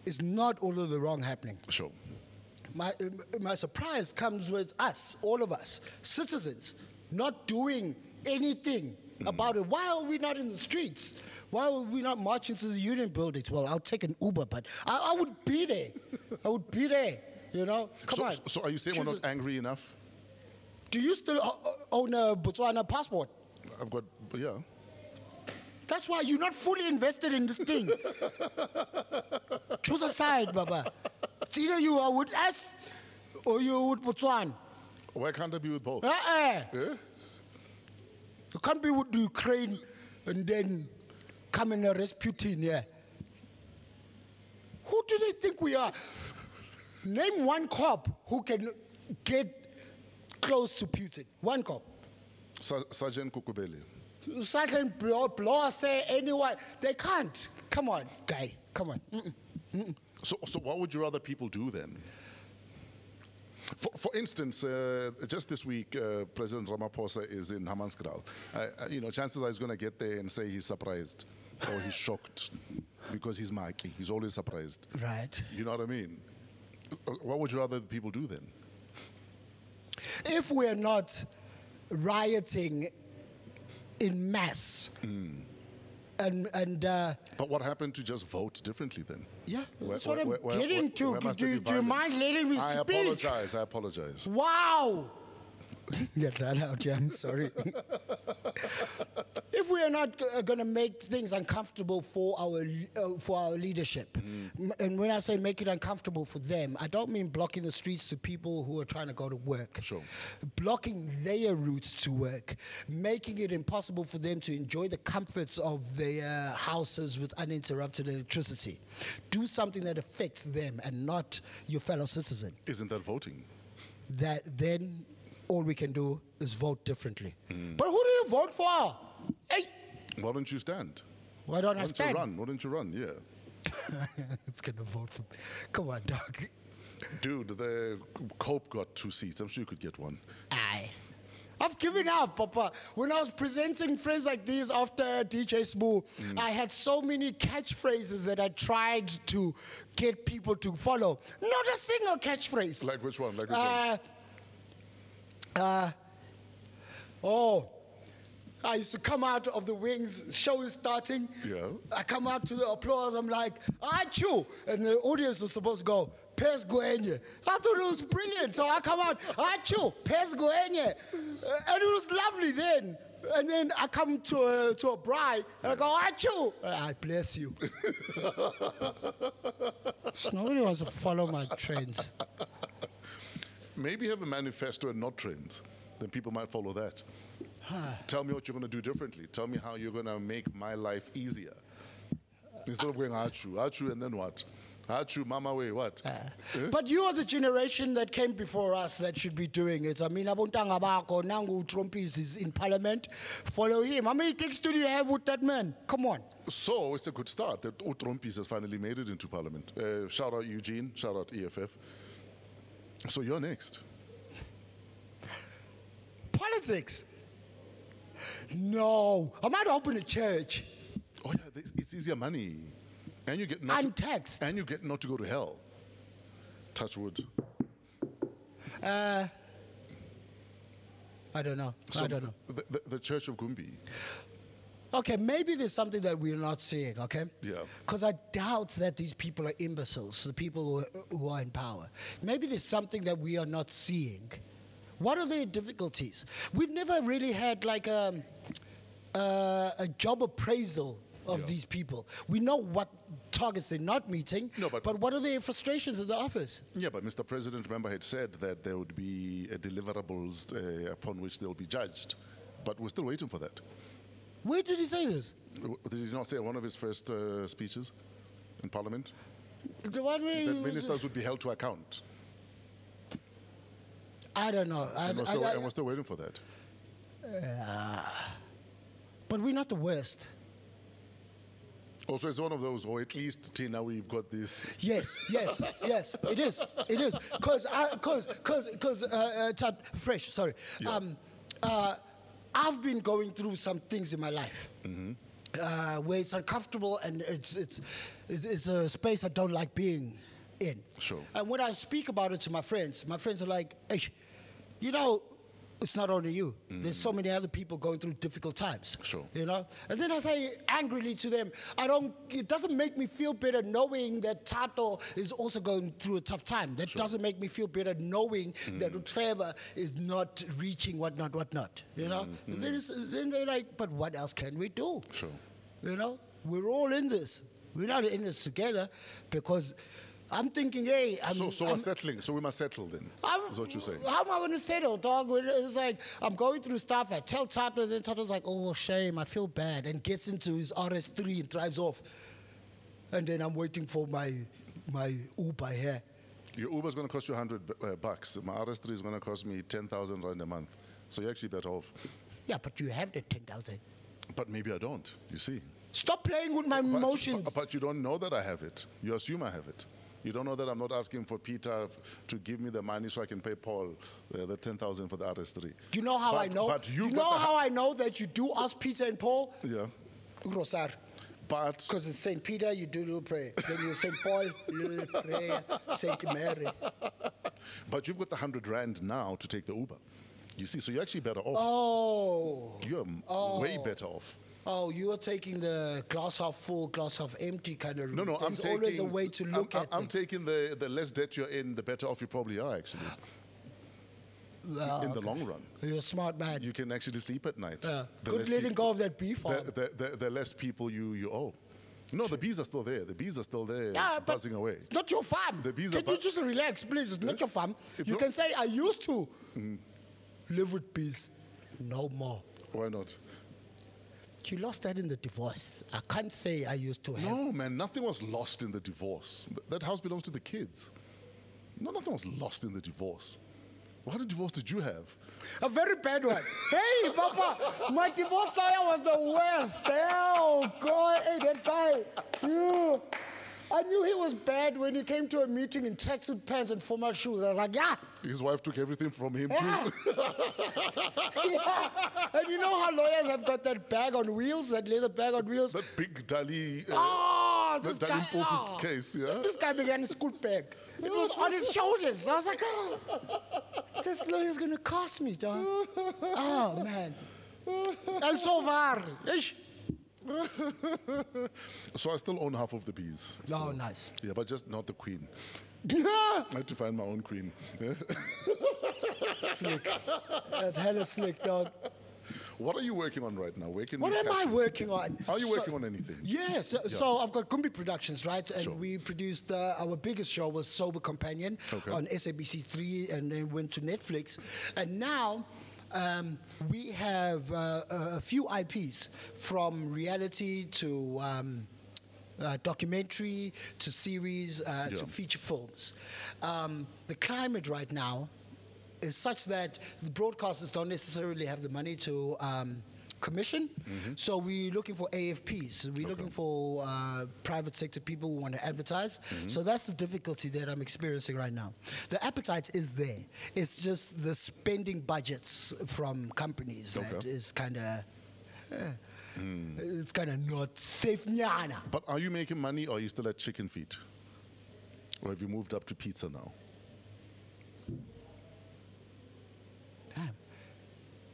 is not all of the wrong happening. sure. My, my surprise comes with us, all of us, citizens, not doing anything mm. about it. Why are we not in the streets? Why are we not marching to the union buildings? Well, I'll take an Uber, but I, I would be there. I would be there. You know, come so, on. so are you saying we're not angry enough? Do you still own a Botswana passport? I've got, yeah. That's why you're not fully invested in this thing. Choose a side, Baba. It's either you are with us or you're with Botswana. Why can't I be with both? Uh-uh. Yeah? You can't be with the Ukraine and then come and arrest Putin, yeah. Who do they think we are? Name one cop who can get close to Putin. One cop. Sergeant Kukubeli. Sergeant blow, blow affair, anyone. They can't. Come on, guy. Come on. Mm-mm. So, so what would you rather people do then? For, for instance, uh, just this week, uh, President Ramaphosa is in Hammanskraal. Uh, you know, chances are he's going to get there and say he's surprised or he's shocked because he's Maki. He's always surprised. Right. You know what I mean? Uh, What would you rather people do then? If we're not rioting in mass and, and uh, But what happened to just vote differently then? Yeah, Where- that's what where- I'm where- getting to. do, you- do you mind letting me I speak? apologize. I apologize. Wow. Get that out, Jan. Sorry. if we are not uh, going to make things uncomfortable for our uh, for our leadership, Mm. And when I say make it uncomfortable for them, I don't mean blocking the streets to people who are trying to go to work. Sure. Blocking their routes to work, making it impossible for them to enjoy the comforts of their houses with uninterrupted electricity. Do something that affects them and not your fellow citizen Isn't that voting? that then all we can do is vote differently. But who do you vote for? Hey, Why don't you stand? Why don't Why I don't you stand? run? Why don't you run? Yeah. it's gonna vote for me. Come on, dog. Dude, the Cope got two seats. I'm sure you could get one. Aye. I've given up, Papa. When I was presenting friends like these after DJ Smooth, mm. I had so many catchphrases that I tried to get people to follow. Not a single catchphrase. Like which one? Like which one? Uh, Uh, uh, oh, I used to come out of the wings, show is starting. Yeah. I come out to the applause, I'm like, Achu! And the audience was supposed to go, Pes Gwenye. I thought it was brilliant. So I come out, Achu, Pes Gwenye. Uh, and it was lovely then. And then I come to a, to a bride and I go, Achu! Uh, I bless you. Nobody wants to follow my trends. Maybe have a manifesto and not trends. Then people might follow that. Tell me what you're going to do differently. Tell me how you're going to make my life easier. Instead of going achu, achu, and then what? Achu, mama way, what? Eh? But you are the generation that came before us that should be doing it. I mean, abontanga bakho nangu Trumpis is in parliament. Follow him. How many kicks do you have with that man? Come on. So it's a good start that Utrompis has finally made it into parliament. Uh, shout out Eugene, shout out EFF. So you're next. Politics. No. I might open a church. Oh yeah, it's easier money, and you get not to- Untaxed. and you get not to go to hell. Touch wood. Uh, I don't know. I don't know. The, the, the Church of Gumbi. Okay, maybe there's something that we're not seeing, okay? Yeah. Because I doubt that these people are imbeciles, the people who are, who are in power. Maybe there's something that we are not seeing. What are their difficulties? We've never really had like a, uh, a job appraisal of Yeah. these people. We know what targets they're not meeting, No, but- but what are their frustrations in the office? Yeah, but Mr. President, remember, had said that there would be uh, deliverables uh, upon which they'll be judged. But we're still waiting for that. Where did he say this? Did he not say one of his first uh, speeches in Parliament The one where that ministers would be held to account? I don't know. I, And we're, still, I- and we're still waiting for that. but we're not the worst. Also, it's one of those, or at least, Tina, we've got this. Yes, yes, yes, it is, it is. Because, because, because, because, uh, uh, fresh, sorry. Um, uh, I've been going through some things in my life uh, where it's uncomfortable and it's, it's, it's, it's a space I don't like being in. Sure. And when I speak about it to my friends, my friends are like, hey, you know, it's not only you. There's so mm. many other people going through difficult times. Sure. You know? And then I say angrily to them, I don't, it doesn't make me feel better knowing that Thato is also going through a tough time. That doesn't make me feel better knowing mm. that Trevor is not reaching whatnot, whatnot. You know? Mm-hmm. And then, then they're like, but what else can we do? Sure. You know? We're all in this. We're not in this together because I'm thinking, hey, I'm, So, so I'm, we're settling. So we must settle then. I'm- is what you're saying. How am I going to settle, dog? It's like I'm going through stuff. I tell Thato, then Thato's like, "Oh, shame. I feel bad," and gets into his RS3 and drives off. And then I'm waiting for my my Uber here. Your Uber's going to cost you 100 bu- uh, bucks. My RS3 is going to cost me 10,000 rand a month. So you're actually better off. Yeah, but you have the ten thousand. But maybe I don't, you see. Stop playing with my But- emotions. But, but you don't know that I have it. You assume I have it. You don't know that I'm not asking for Peter to give me the money so I can pay Paul uh, the 10,000 for the RS3. you know how I know? But you, you know how I know that you do ask Peter and Paul? Yeah. Rosar. But Because in St. Peter, you do little prayer. Then you St. Paul, little prayer. St. Mary. but you've got the 100 rand now to take the Uber. You see, so you're actually better off. Oh. You're m- way better off. Oh, you are taking the glass half full, glass half empty kind of. No, no, I'm taking. always a way to look I'm, at I'm things. taking the, the less debt you're in, the better off you probably are, actually, in the long run. You're a smart man. You can actually sleep at night. Yeah. The Good letting peop- go of that beef. The, the, the, the less people you, you owe. No, the bees are still there. The bees are still there, yeah, buzzing away. Not your farm. The bees can are you just relax, please? It's not eh? your farm. If you can say, I used to mm. live with bees. No more. Why not? You lost that in the divorce. I can't say I used to have. No, man, nothing was lost in the divorce. Th- That house belongs to the kids. No, nothing was lost in the divorce. What a divorce did you have? A very bad one. hey, Papa, my divorce lawyer was the worst. Oh, God. Hey, that guy. You. I knew he was bad when he came to a meeting in tracksuit pants and formal shoes. I was like, yeah. His wife took everything from him Yeah. too. yeah. And you know how lawyers have got that bag on wheels, that leather bag on wheels? that big Dali. Uh, Oh, this Dali guy. Oh. case, yeah? This guy began a school bag. It was on his shoulders. I was like, oh, this lawyer's gonna cost me, dog. Oh, man. And so far. ish. So I still own half of the bees. Oh, nice. Yeah, but just not the queen. I had to find my own queen. Slick. That's hella slick, dog. What are you working on right now? Where can What am I working on? Are you So- working on anything? Yeah, so, so I've got Gumbi Productions, right? And Sure. we produced uh, our biggest show was Sober Companion Okay. on SABC Three, and then went to Netflix. And now um, we have uh, a few IPs from reality to. Um, uh, documentary to series uh, Yeah. to feature films. Um, the climate right now is such that the broadcasters don't necessarily have the money to um, commission. Mm-hmm. So we're looking for AFPs. We're looking for uh, private sector people who want to advertise. Mm-hmm. So that's the difficulty that I'm experiencing right now. The appetite is there. It's just the spending budgets from companies that Okay. is kind of. Eh, mm. It's kind of not safe, nyana. But are you making money or are you still at chicken feet? Or have you moved up to pizza now? Damn.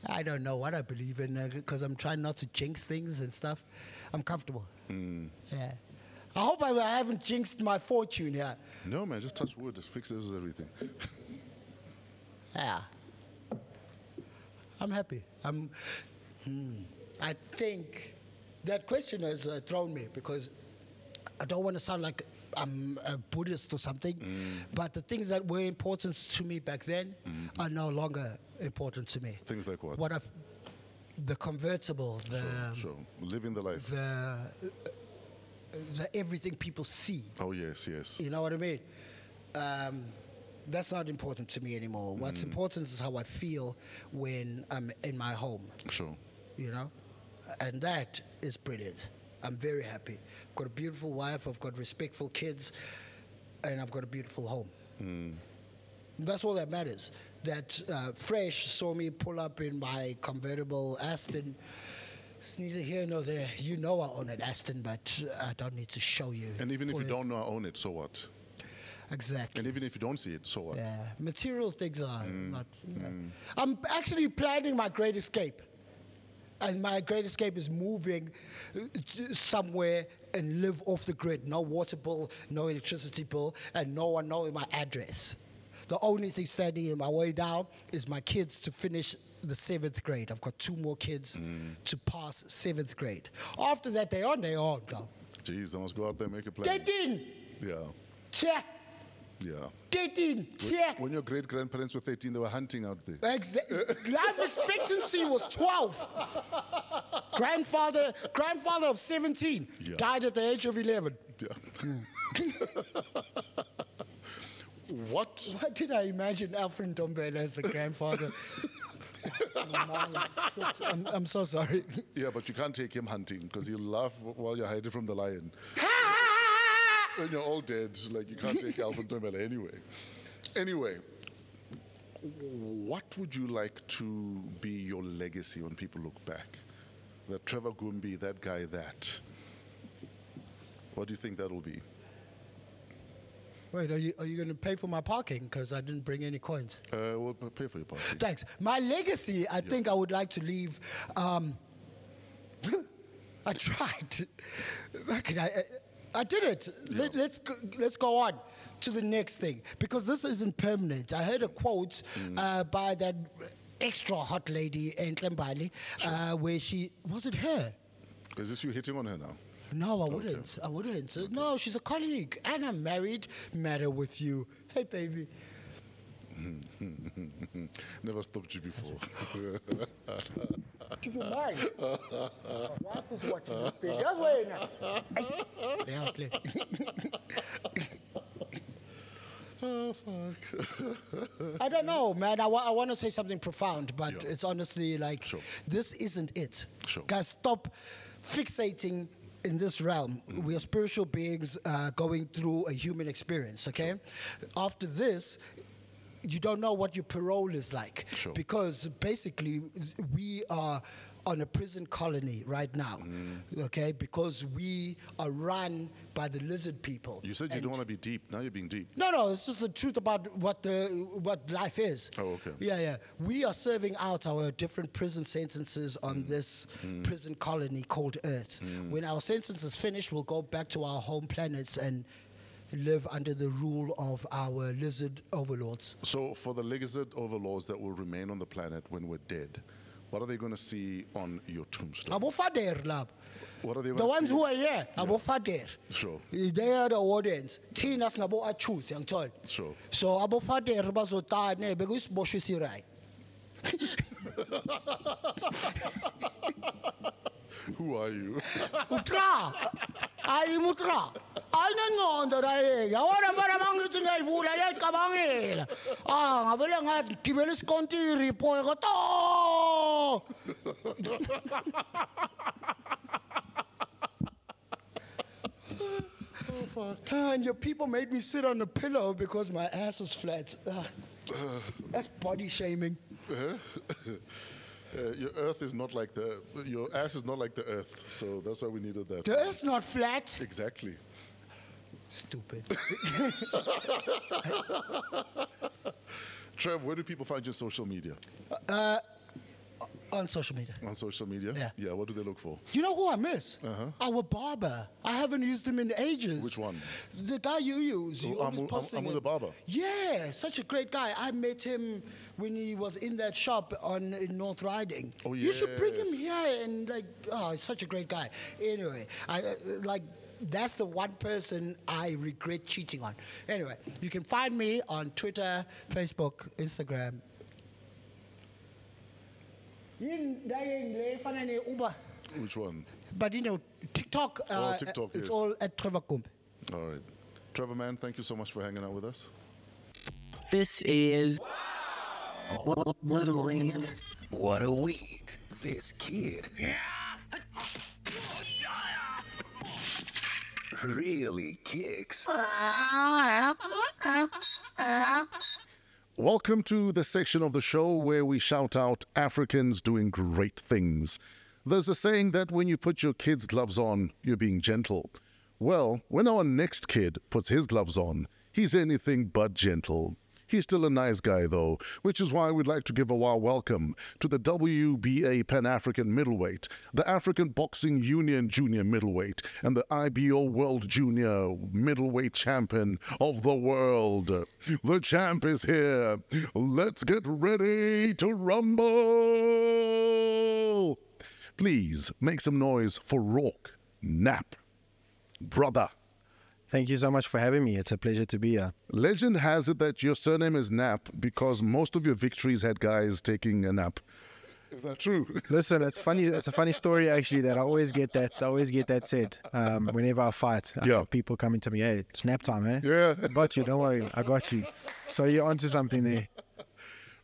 I don't know what I believe in because I'm trying not to jinx things and stuff. I'm comfortable. Yeah. I hope I, I haven't jinxed my fortune here. No, man, just touch wood. It fixes everything. Yeah. I'm happy. I'm. Hmm. I think that question has uh, thrown me because I don't want to sound like I'm a Buddhist or something, but the things that were important to me back then are no longer important to me. Things like what? What I've, the convertible, the sure. Living the life. the the everything people see. Oh, yes, yes. You know what I mean? Um, that's not important to me anymore. What's important is how I feel when I'm in my home. Sure. You know, and that is brilliant. I'm very happy. I've got a beautiful wife. I've got respectful kids, and I've got a beautiful home. That's all that matters. That uh, Fresh saw me pull up in my convertible Aston. It's neither here nor there. You know I own an Aston, but I don't need to show you. And even if you it. don't know I own it, so what? Exactly. And even if you don't see it, so what? Yeah, material things are not. You know. I'm actually planning my great escape. And my great escape is moving uh, somewhere and live off the grid. No water bill, no electricity bill, and no one knowing my address. The only thing standing in my way down is my kids to finish the seventh grade. I've got two more kids mm. to pass seventh grade. After that, they're on their own, though. Jeez, I must go out there and make a plan. 13, Yeah, check. yeah. 13, check. When your great grandparents were 13, they were hunting out there. Exa- life expectancy was 12. grandfather, grandfather of 17 Yeah. died at the age of 11. Yeah. what? Why did I imagine Alfred Dombele as the grandfather? I'm, I'm so sorry. Yeah, but you can't take him hunting because he'll laugh while you're hiding from the lion. When you're all dead, like you can't take Alvin Dombele anyway. Anyway, what would you like to be your legacy when people look back? That Trevor Gumbi, that guy, that. What do you think that'll be? Wait, are you, are you going to pay for my parking? Because I didn't bring any coins. Uh, we'll pay for your parking. Thanks. My legacy, I think I would like to leave. Um, I tried. Okay, I, I, I did it. Let, let's go, let's go on to the next thing because this isn't permanent. I heard a quote uh, by that extra hot lady in Klembali, uh, where she was it her. Is this you hitting on her now? No, I wouldn't. I wouldn't. Uh, No, she's a colleague, and I'm married. Matter with you. Hey, baby. Never stopped you before. Keep in mind. My wife is watching this thing. Just wait now. They are clear. Oh, fuck. I don't know, man. I want to say something profound, but Yeah. it's honestly like Sure. this isn't it. Sure. Guys, stop fixating in this realm. We are spiritual beings uh, going through a human experience, okay? After this, you don't know what your parole is like. Sure. Because basically, we are on a prison colony right now, Mm. okay? Because we are run by the lizard people. You said you don't want to be deep. Now you're being deep. no, no, it's just the truth about what the what life is. Oh, okay. Yeah, yeah. We are serving out our different prison sentences Mm. on this prison colony called Earth. When our sentence is finished, we'll go back to our home planets and live under the rule of our lizard overlords. So, for the lizard overlords that will remain on the planet when we're dead, what are they going to see on your tombstone? Abo Fader lab. What are they The ones see? who are here, abo Fader. Sure. They are the audience. Thina singabo achuse ngithola. Sure. So abo Fader bazotane bekuyisiboshwe sirai. Who are you? utra hayi mutra ayinengcondo rayeke yawona mfana mangithi ngiyayivula yayicabangela ah ngavele ngadibela isikontiri poeko to and your people made me sit on a pillow because my ass is flat. Ah, that's body shaming. Uh, your earth is not like the your ass is not like the earth, so that's why we needed that. The earth's not flat. Exactly. Stupid. Trev, where do people find you on social media? On social media. On social media? Yeah. Yeah. What do they look for? You know who I miss? Uh-huh. Our barber. I haven't used him in ages. Which one? The guy you use. You Oh, always Amu- Am- posting Amu him. the barber? Yeah, such a great guy. I met him when he was in that shop on in North Riding. Oh, yeah. You should bring him here and like, oh, he's such a great guy. Anyway, I uh, like. That's the one person I regret cheating on. Anyway, you can find me on Twitter, Facebook, Instagram. Uber. Which one? But you know, TikTok, uh, Oh, TikTok, it's yes. all at Trevor Kump. All right. Trevor, man, thank you so much for hanging out with us. This is. What, what a week. What a week. This kid. Really kicks. Welcome to the section of the show where we shout out Africans doing great things. There's a saying that when you put your kid's gloves on, you're being gentle. Well, when our next kid puts his gloves on, he's anything but gentle. He's still a nice guy, though, which is why we'd like to give a warm welcome to the WBA Pan African Middleweight, the African Boxing Union Junior Middleweight, and the IBO World Junior Middleweight Champion of the world. The champ is here. Let's get ready to rumble. Please make some noise for Roarke Knapp. Brother. Thank you so much for having me. It's a pleasure to be here. Legend has it that your surname is Knapp because most of your victories had guys taking a nap. Is that true? Listen, it's funny. It's a funny story actually that I always get that. I always get that said um, whenever I fight. Yeah. have people coming to me, "Hey, it's nap time, eh? Yeah. I got you. Don't worry, I got you." So you're onto something there.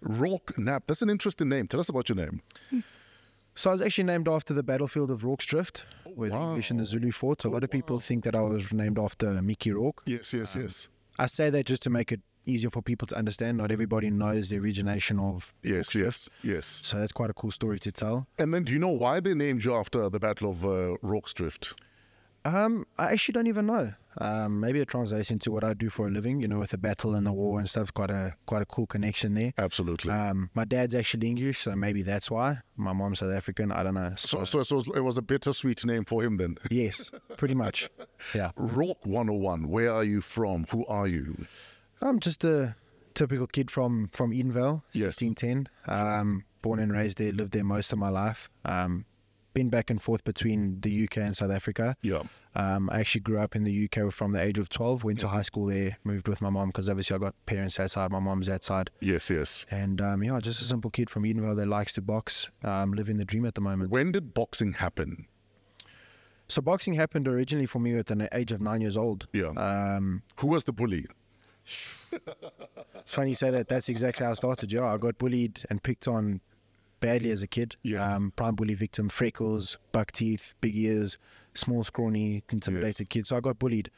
Roarke Knapp. That's an interesting name. Tell us about your name. So I was actually named after the battlefield of Rorke's Drift, where the English and the Zulu fought. A lot of people think that I was named after Mickey Rourke. Yes, yes, yes. I say that just to make it easier for people to understand. Not everybody knows the origination of. Yes, yes, yes. So that's quite a cool story to tell. And then do you know why they named you after the Battle of uh, Rorke's Drift? Um, I actually don't even know. Um, maybe a translation to what I do for a living. You know, with the battle and the war and stuff. Quite a quite a cool connection there. Absolutely. Um, my dad's actually English, so maybe that's why. My mom's South African. I don't know. so, so, so it was a bittersweet name for him then. yes, pretty much. Yeah, Roarke 101. Where are you from? Who are you? I'm just a typical kid from from Edenvale, Yes. 1610. Um, born and raised there. Lived there most of my life. Um, been back and forth between the UK and South Africa. Yeah. Um, I actually grew up in the UK from the age of 12. Went to high school there. Moved with my mom because obviously I got parents that side. My mom's that side. Yes, yes. And um, yeah, just a simple kid from Edenvale that likes to box, um, living the dream at the moment. When did boxing happen? So boxing happened originally for me at the age of nine years old. Yeah. Um, Who was the bully? It's funny you say that. That's exactly how I started. Yeah, I got bullied and picked on badly as a kid. Yes. Um, prime bully victim, freckles, buck teeth, big ears, small, scrawny, intimidated kid. So I got bullied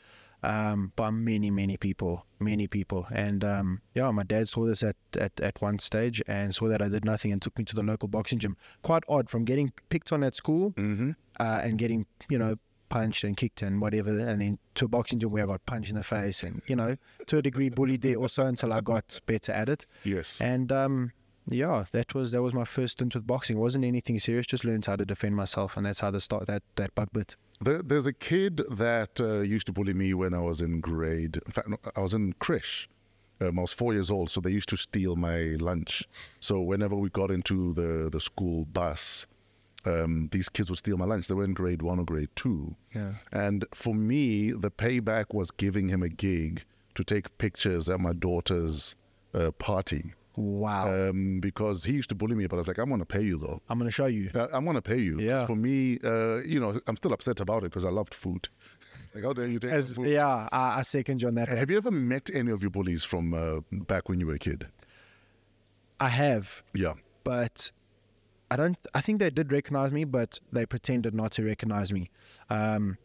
um, by many, many people, many people. And um, yeah, my dad saw this at, at, at one stage and saw that I did nothing and took me to the local boxing gym. Quite odd from getting picked on at school Mm-hmm. uh, and getting, you know, punched and kicked and whatever, and then to a boxing gym where I got punched in the face and, you know, to a degree bullied there also until I got better at it. Yes. And um, yeah, that was that was my first stint with boxing. It wasn't anything serious, just learned how to defend myself, and that's how the start that that bug bit. There, there's a kid that uh, used to bully me when I was in grade. In fact, I was in Krish. Um, I was four years old, so they used to steal my lunch. So whenever we got into the, the school bus, um, these kids would steal my lunch. They were in grade one or grade two. Yeah. And for me, the payback was giving him a gig to take pictures at my daughter's uh, party. Wow. Um, because he used to bully me, but I was like, I'm going to pay you though. I'm gonna show you. I- I'm gonna pay you. Yeah. For me, uh, you know, I'm still upset about it because I loved food. Like, how dare you take As, food? yeah, I, I second you on that. Have you ever met any of your bullies from uh, back when you were a kid? I have, Yeah. but I don't. I think they did recognize me, but they pretended not to recognize me. Um,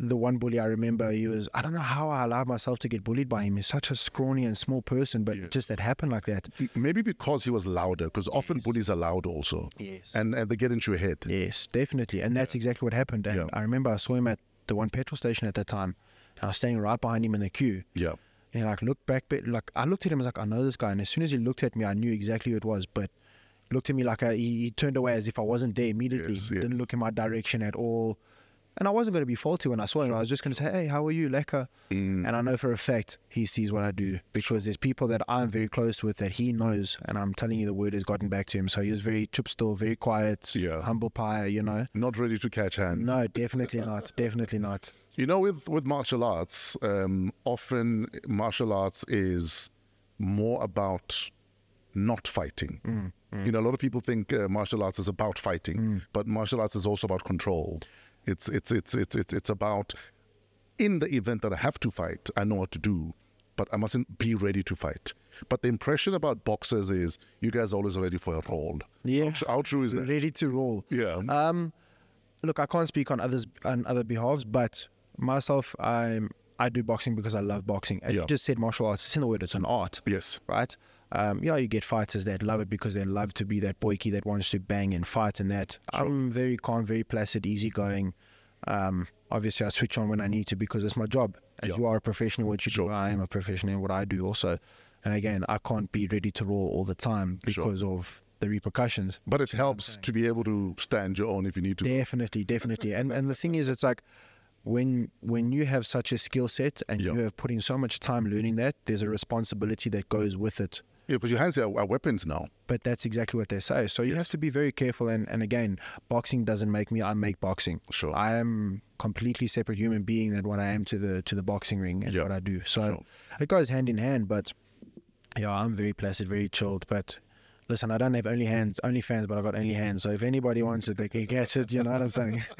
the one bully I remember, he was. I don't know how I allowed myself to get bullied by him. He's such a scrawny and small person, but Yes. just it happened like that. Maybe because he was louder, because often bullies are loud also. Yes. And, and they get into your head. Yes, definitely. And that's exactly what happened. And Yeah. I remember I saw him at the one petrol station at that time. I was standing right behind him in the queue. Yeah. And he like looked back, but like I looked at him, I was like, I know this guy. And as soon as he looked at me, I knew exactly who it was. But looked at me like I, he, he turned away as if I wasn't there immediately. Yes, Didn't look in my direction at all. And I wasn't going to be faulty when I saw him. I was just going to say, hey, how are you, Lekker? Mm. And I know for a fact he sees what I do because there's people that I'm very close with that he knows. And I'm telling you, the word has gotten back to him. So he was very chip still, very quiet, Yeah. humble pie, you know. Not ready to catch hands. No, definitely not. Definitely not. You know, with, with martial arts, um, often martial arts is more about not fighting. Mm, You know, a lot of people think uh, martial arts is about fighting, but martial arts is also about control. It's it's it's it's it's, it's about in the event that I have to fight, I know what to do, but I mustn't be ready to fight. But the impression about boxers is you guys are always ready for a roll. Yeah. How, true is that? Ready to roll. Yeah. Um, look, I can't speak on others on other behalves, but myself, I'm I do boxing because I love boxing. As Yeah. you just said, martial arts. It's in the word. It's an art, yes. right? Um, yeah, you get fighters that love it because they love to be that boykie that wants to bang and fight and that. I'm very calm, very placid, easygoing. Um, obviously, I switch on when I need to because it's my job. As Yeah. you are a professional, what you Sure. do, I am a professional in what I do also. And again, I can't be ready to roll all the time Sure. because of the repercussions. But it helps to be able to stand your own if you need to. Definitely, definitely. And and the thing is, it's like when when you have such a skill set and Yeah. you have put in so much time learning that, there's a responsibility that goes with it. Yeah, because your hands are, are weapons now. But that's exactly what they say. So you have to be very careful. And, and again, boxing doesn't make me. I make boxing. Sure. I am completely separate human being than what I am to the to the boxing ring and Yeah. what I do. So Sure. it goes hand in hand. But yeah, I'm very placid, very chilled. But listen, I don't have only hands, only fans, but I've got only hands. So if anybody wants it, they can get it. You know what I'm saying?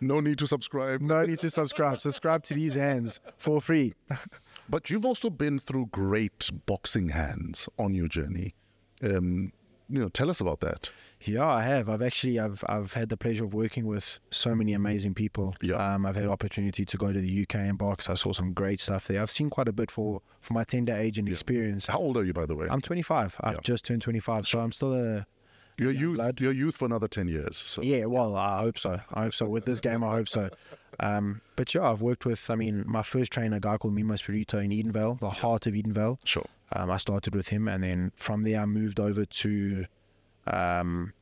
No need to subscribe. No need to subscribe. Subscribe to these hands for free. But you've also been through great boxing hands on your journey. Um, you know, tell us about that. Yeah, I have. I've actually I've I've had the pleasure of working with so many amazing people. Yeah. Um, I've had opportunity to go to the UK and box. I saw some great stuff there. I've seen quite a bit for for my tender age and experience. How old are you, by the way? I'm 25. I've Yeah. just turned 25, so I'm still a your youth, blood. your youth for another ten years. So. yeah. Well, I hope so. I hope so. With this game, I hope so. Um, but yeah, I've worked with. I mean, my first trainer, a guy called Mimo Spirito in Edenvale, the heart of Edenvale. Sure. Um, I started with him, and then from there I moved over to um,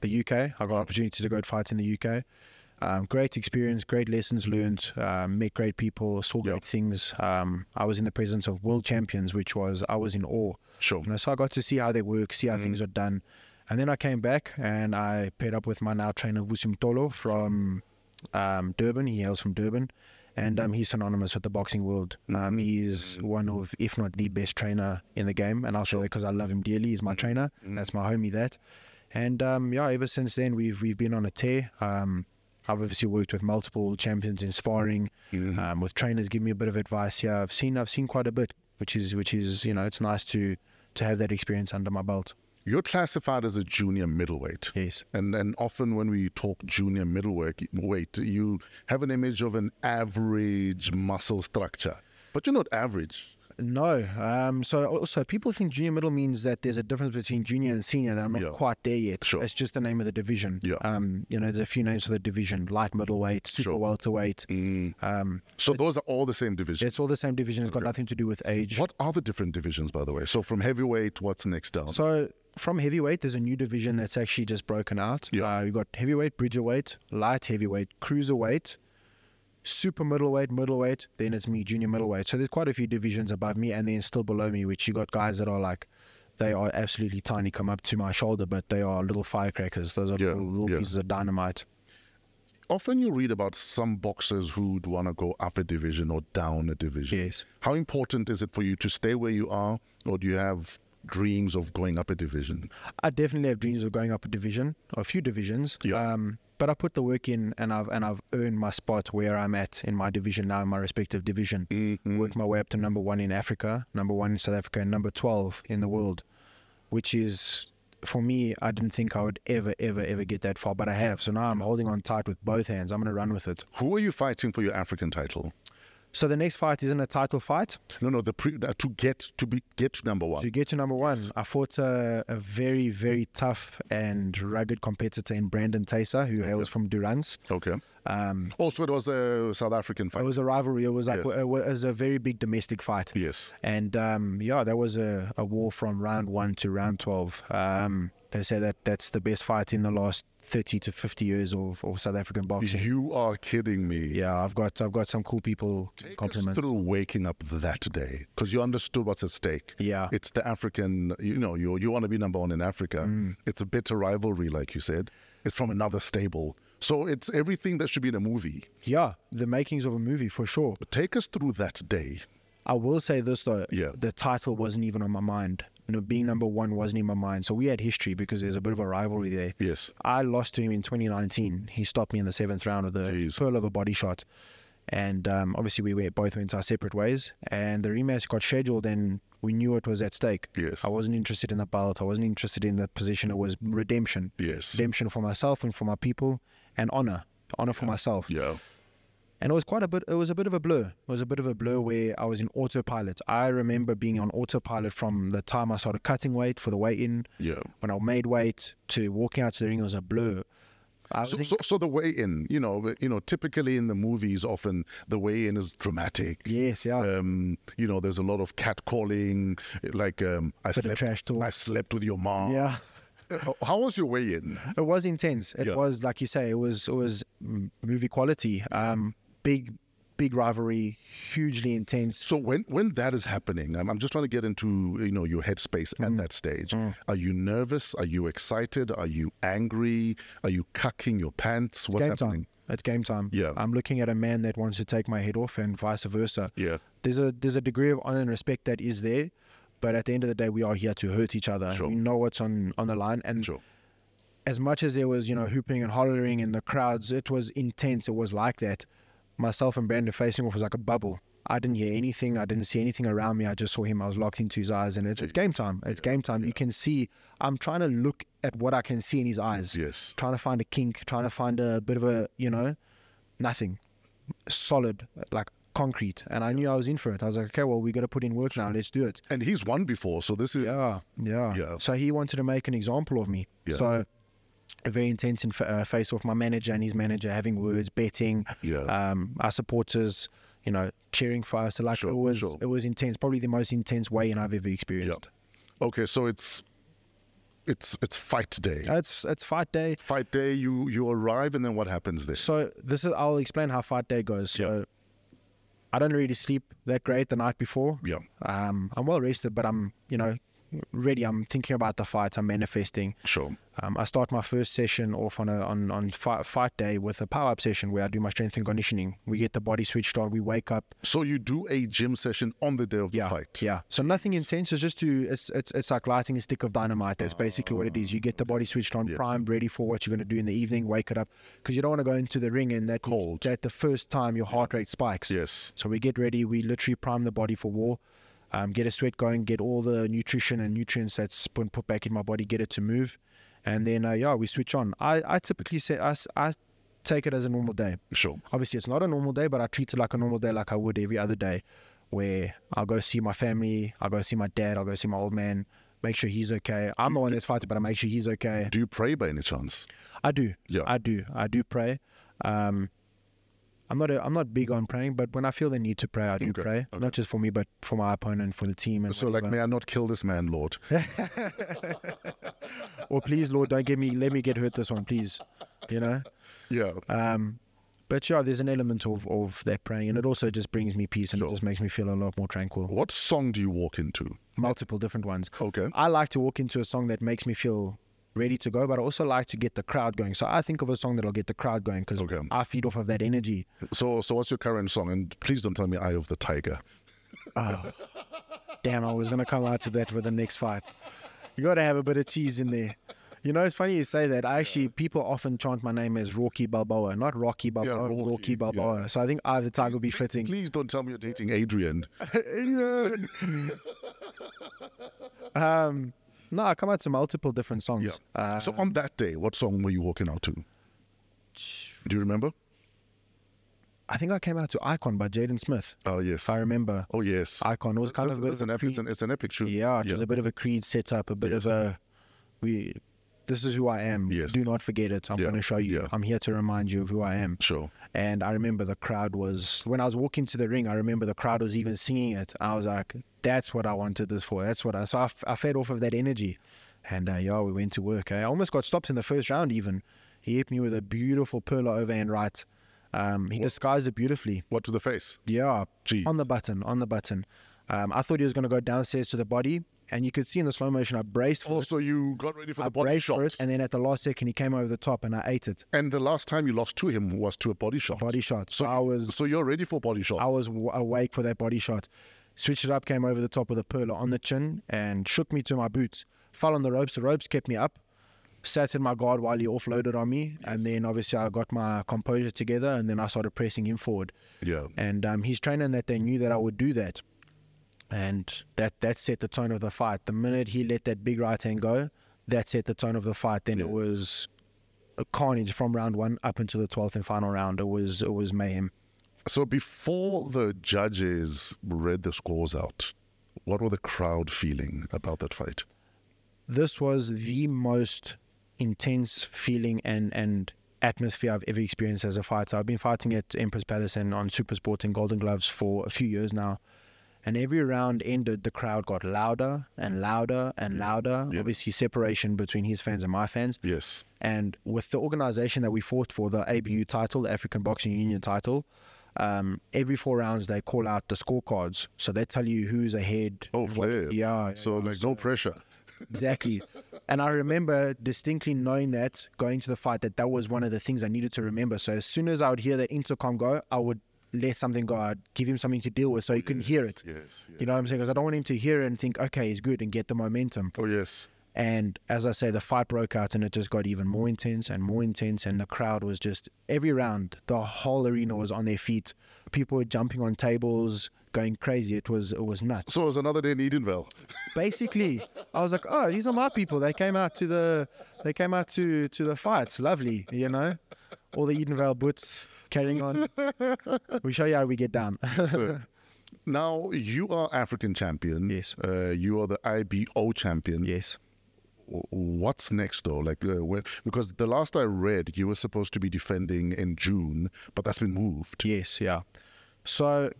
the UK. I got opportunity to go and fight in the UK. Um, great experience, great lessons learned, um, met great people, saw great things. Um, I was in the presence of world champions, which was I was in awe. Sure. You know, so I got to see how they work, see how things are done, and then I came back and I paired up with my now trainer Vusim Tolo from um, Durban. He hails from Durban, and um, he's synonymous with the boxing world. Um, he's one of, if not the best trainer in the game, and I'll say that because I love him dearly. He's my trainer. That's my homie. That, and um, yeah, ever since then we've we've been on a tear. Um, I've obviously worked with multiple champions in sparring, um, with trainers giving me a bit of advice. Yeah, I've seen I've seen quite a bit, which is which is you know it's nice to to have that experience under my belt. You're classified as a junior middleweight. Yes. And and often when we talk junior middleweight, weight, you have an image of an average muscle structure, but you're not average. No. Um, so also people think junior middle means that there's a difference between junior and senior that I'm not Yeah. quite there yet. Sure. It's just the name of the division. Yeah. Um, you know, there's a few names for the division: light middleweight, super Sure. welterweight. Um, So those are all the same division. it's all the same division. It's got nothing to do with age. What are the different divisions, by the way? So from heavyweight, what's next down? So from heavyweight, there's a new division that's actually just broken out. Yeah. Uh, you've got heavyweight, bridgerweight, light heavyweight, cruiserweight, super middleweight, middleweight. Then it's me, junior middleweight. So there's quite a few divisions above me, and then still below me, which you got guys that are like. They are absolutely tiny, come up to my shoulder, but they are little firecrackers. Those are Yeah, little, little yeah. pieces of dynamite. Often you read about some boxers who'd want to go up a division or down a division. Yes. How important is it for you to stay where you are, or do you have dreams of going up a division? I definitely have dreams of going up a division, or a few divisions. Yeah. Um, but I put the work in, and I've and I've earned my spot where I'm at in my division now, in my respective division. Mm-hmm. Worked my way up to number one in Africa, number one in South Africa, and number twelve in the world, which is for me. I didn't think I would ever, ever, ever get that far, but I have. So now I'm holding on tight with both hands. I'm going to run with it. Who are you fighting for your African title? So the next fight isn't a title fight. No, no, the pre, uh, to get to be get to number one. To get to number one, I fought a, a very, very tough and rugged competitor in Brandon Thysse, who hails from Durance. Okay. Um, Also, it was a South African fight. it was a rivalry. It was like Yes. it was a very big domestic fight. yes. And um, yeah, that was a, a war from round one to round twelve. Um, they say that that's the best fight in the last thirty to fifty years of, of South African boxing. You are kidding me. Yeah, I've got I've got some cool people Take us compliment. through waking up that day because you understood what's at stake. Yeah. It's the African, you know, you you want to be number one in Africa. Mm. It's a bitter rivalry, like you said. It's from another stable. So it's everything that should be in a movie. Yeah, the makings of a movie for sure. But take us through that day. I will say this though, Yeah. the title wasn't even on my mind. You know, being number one wasn't in my mind. So we had history because there's a bit of a rivalry there. Yes. I lost to him in 2019. He stopped me in the seventh round with a Jeez. pearl of a body shot. And um, obviously, we went, both went our separate ways. And the rematch got scheduled, and we knew it was at stake. Yes. I wasn't interested in the belt. I wasn't interested in the position. It was redemption. Yes. Redemption for myself and for my people, and honor. Honor for myself. Yeah. And it was quite a bit. It was a bit of a blur. It was a bit of a blur where I was in autopilot. I remember being on autopilot from the time I started cutting weight for the weigh in, Yeah. when I made weight to walking out to the ring. It was a blur. So, think, so, so the way in, you know, you know, typically in the movies, often the way in is dramatic. yes, yeah. Um, you know, there's a lot of catcalling, like um, I Bit slept, trash talk. I slept with your mom. yeah. Uh, How was your way in? It was intense. It Yeah. was like you say. It was it was movie quality. Um, big big rivalry, hugely intense. So when when that is happening, I'm, I'm just trying to get into you know your headspace Mm-hmm. at that stage. Mm. Are you nervous? Are you excited? Are you angry? Are you cucking your pants? What's game happening? time. It's game time. Yeah. I'm looking at a man that wants to take my head off, and vice versa. Yeah. There's a there's a degree of honor and respect that is there, but at the end of the day, we are here to hurt each other. Sure. We know what's on on the line, and Sure. as much as there was you know hooping and hollering in the crowds, it was intense. It was like that. Myself and Brandon facing off was like a bubble. I didn't hear anything. I didn't see anything around me. I just saw him. I was locked into his eyes, and it's, it's game time. It's game time. You can see. I'm trying to look at what I can see in his eyes. Yes. Trying to find a kink. Trying to find a bit of a you know, nothing. Solid like concrete. And I knew I was in for it. I was like, okay, well, we got to put in work now. Let's do it. And he's won before, so this is Yeah, yeah. Yeah. So he wanted to make an example of me. Yeah. So a very intense in, uh, face off my manager and his manager having words, betting. Yeah. Um, our supporters, you know, cheering for us. So like Sure, it was, sure. it was intense. Probably the most intense way in I've ever experienced. Okay, so it's it's it's fight day. Uh, It's it's fight day. Fight day. You you arrive, and then what happens there? So this is I'll explain how fight day goes. So Yeah. I don't really sleep that great the night before. Yeah. Um, I'm well rested, but I'm you know ready. I'm thinking about the fights. I'm manifesting. Sure. Um, I start my first session off on a on on fight, fight day with a power up session where I do my strength and conditioning. We get the body switched on. We wake up. So you do a gym session on the day of the fight. yeah. So nothing intense. It's just to it's it's it's like lighting a stick of dynamite. That's basically what it is. You get the body switched on, Yes. primed, ready for what you're going to do in the evening. Wake it up because you don't want to go into the ring and that Cold. That the first time your heart rate spikes. Yes. So we get ready. We literally prime the body for war. Um, get a sweat going. Get all the nutrition and nutrients that's been put back in my body. Get it to move, and then uh, yeah, we switch on. I I typically say I take it as a normal day. Sure. Obviously, it's not a normal day, but I treat it like a normal day, like I would every other day, where I'll go see my family, I'll go see my dad, I'll go see my old man, make sure he's okay. I'm the one that's fighting, but I make sure he's okay. Do you pray by any chance? I do, Yeah. I do, I do pray. Um, I'm not, a, I'm not big on praying, but when I feel the need to pray, I do Okay, pray. okay. Not just for me, but for my opponent, for the team, and So, like, may I not kill this man, Lord? or please, Lord, don't get me, let me get hurt this one, please. You know. yeah. Um, but yeah, there's an element of, of that praying, and it also just brings me peace and Sure. it just makes me feel a lot more tranquil. What song do you walk into? Multiple different ones. Okay. I like to walk into a song that makes me feel ready to go, but I also like to get the crowd going. So I think of a song that'll get the crowd going because Okay. I feed off of that energy. So, so what's your current song? And please don't tell me "Eye of the Tiger." Damn, I was gonna come out to that with the next fight. You got to have a bit of cheese in there. You know, it's funny you say that. I actually, people often chant my name as Rocky Balboa, not Rocky Balboa, Rocky, Rocky, yeah. Balboa. So I think Eye of the Tiger would be fitting. Please don't tell me you're dating Adrian. um, no, I come out to multiple different songs. Yeah. Uh, so on that day, what song were you walking out to? Do you remember? I think I came out to Icon by Jaden Smith. Oh yes. I remember. Oh yes. Icon was kind It's- of a bit it's of an epic, it's, an, it's an epic shoot. Yeah, it was a bit of a creed setup, a bit Yes. of a we. This is who I am. Yes. Do not forget it. I'm Yeah, going to show you. yeah. I'm here to remind you of who I am. Sure. And I remember the crowd was when I was walking to the ring. I remember the crowd was even singing it. I was like, "That's what I wanted this for. That's what I." So I, f- I fed off of that energy, and uh, yeah, we went to work. I almost got stopped in the first round. Even he hit me with a beautiful perla overhand right. Um, he disguised it beautifully. What to the face? Yeah, Jeez. on the button, on the button. Um, I thought he was going to go downstairs to the body, and you could see in the slow motion I braced for it. Also, you got ready for I the body shot. for it, and then at the last second he came over the top, and I ate it. And the last time you lost to him was to a body shot. Body shot. So So I was, So you're ready for body shots. I was awake for that body shot. Switched it up, came over the top with a perla on the chin, and shook me to my boots. Fell on the ropes. The ropes kept me up. Sat in my guard while he offloaded on me, and then obviously I got my composure together, and then I started pressing him forward. yeah. and um, his trainer that they knew that I would do that, and that that set the tone of the fight. The minute he let that big right hand go, that set the tone of the fight. Then it was a carnage from round one up until the twelfth and final round. It was it was mayhem. So before the judges read the scores out, what were the crowd feeling about that fight? This was the most intense feeling and and atmosphere I've ever experienced as a fighter. I've been fighting at Emperors Palace and on Super Sport and Golden Gloves for a few years now. And every round ended, the crowd got louder and louder and louder. Yeah. Obviously, separation between his fans and my fans. Yes. And with the organization that we fought for, the ABU title, the African Boxing Union title, um, every four rounds they call out the scorecards. So they tell you who's ahead. Oh, what- Yeah. So like no pressure. Exactly. and I remember distinctly knowing that going to the fight that that was one of the things I needed to remember. So as soon as I would hear that intercom go, I would let something go. I'd give him something to deal with so he couldn't hear it. Yes. You know what I'm saying? Because I don't want him to hear it and think, okay, he's good and get the momentum. Oh yes. And as I say, the fight broke out and it just got even more intense and more intense. And the crowd was just every round, the whole arena was on their feet. People were jumping on tables, going crazy. It was it was nuts So it was another day in Edenvale. basically i was like oh these are my people they came out to the they came out to to the fights lovely you know all the edenvale boots carrying on we show you how we get down Now you are African champion. Yes. Uh, you are the IBO champion. yes What's next though? Like uh, when, because the last I read, you were supposed to be defending in June, but that's been moved. yes yeah so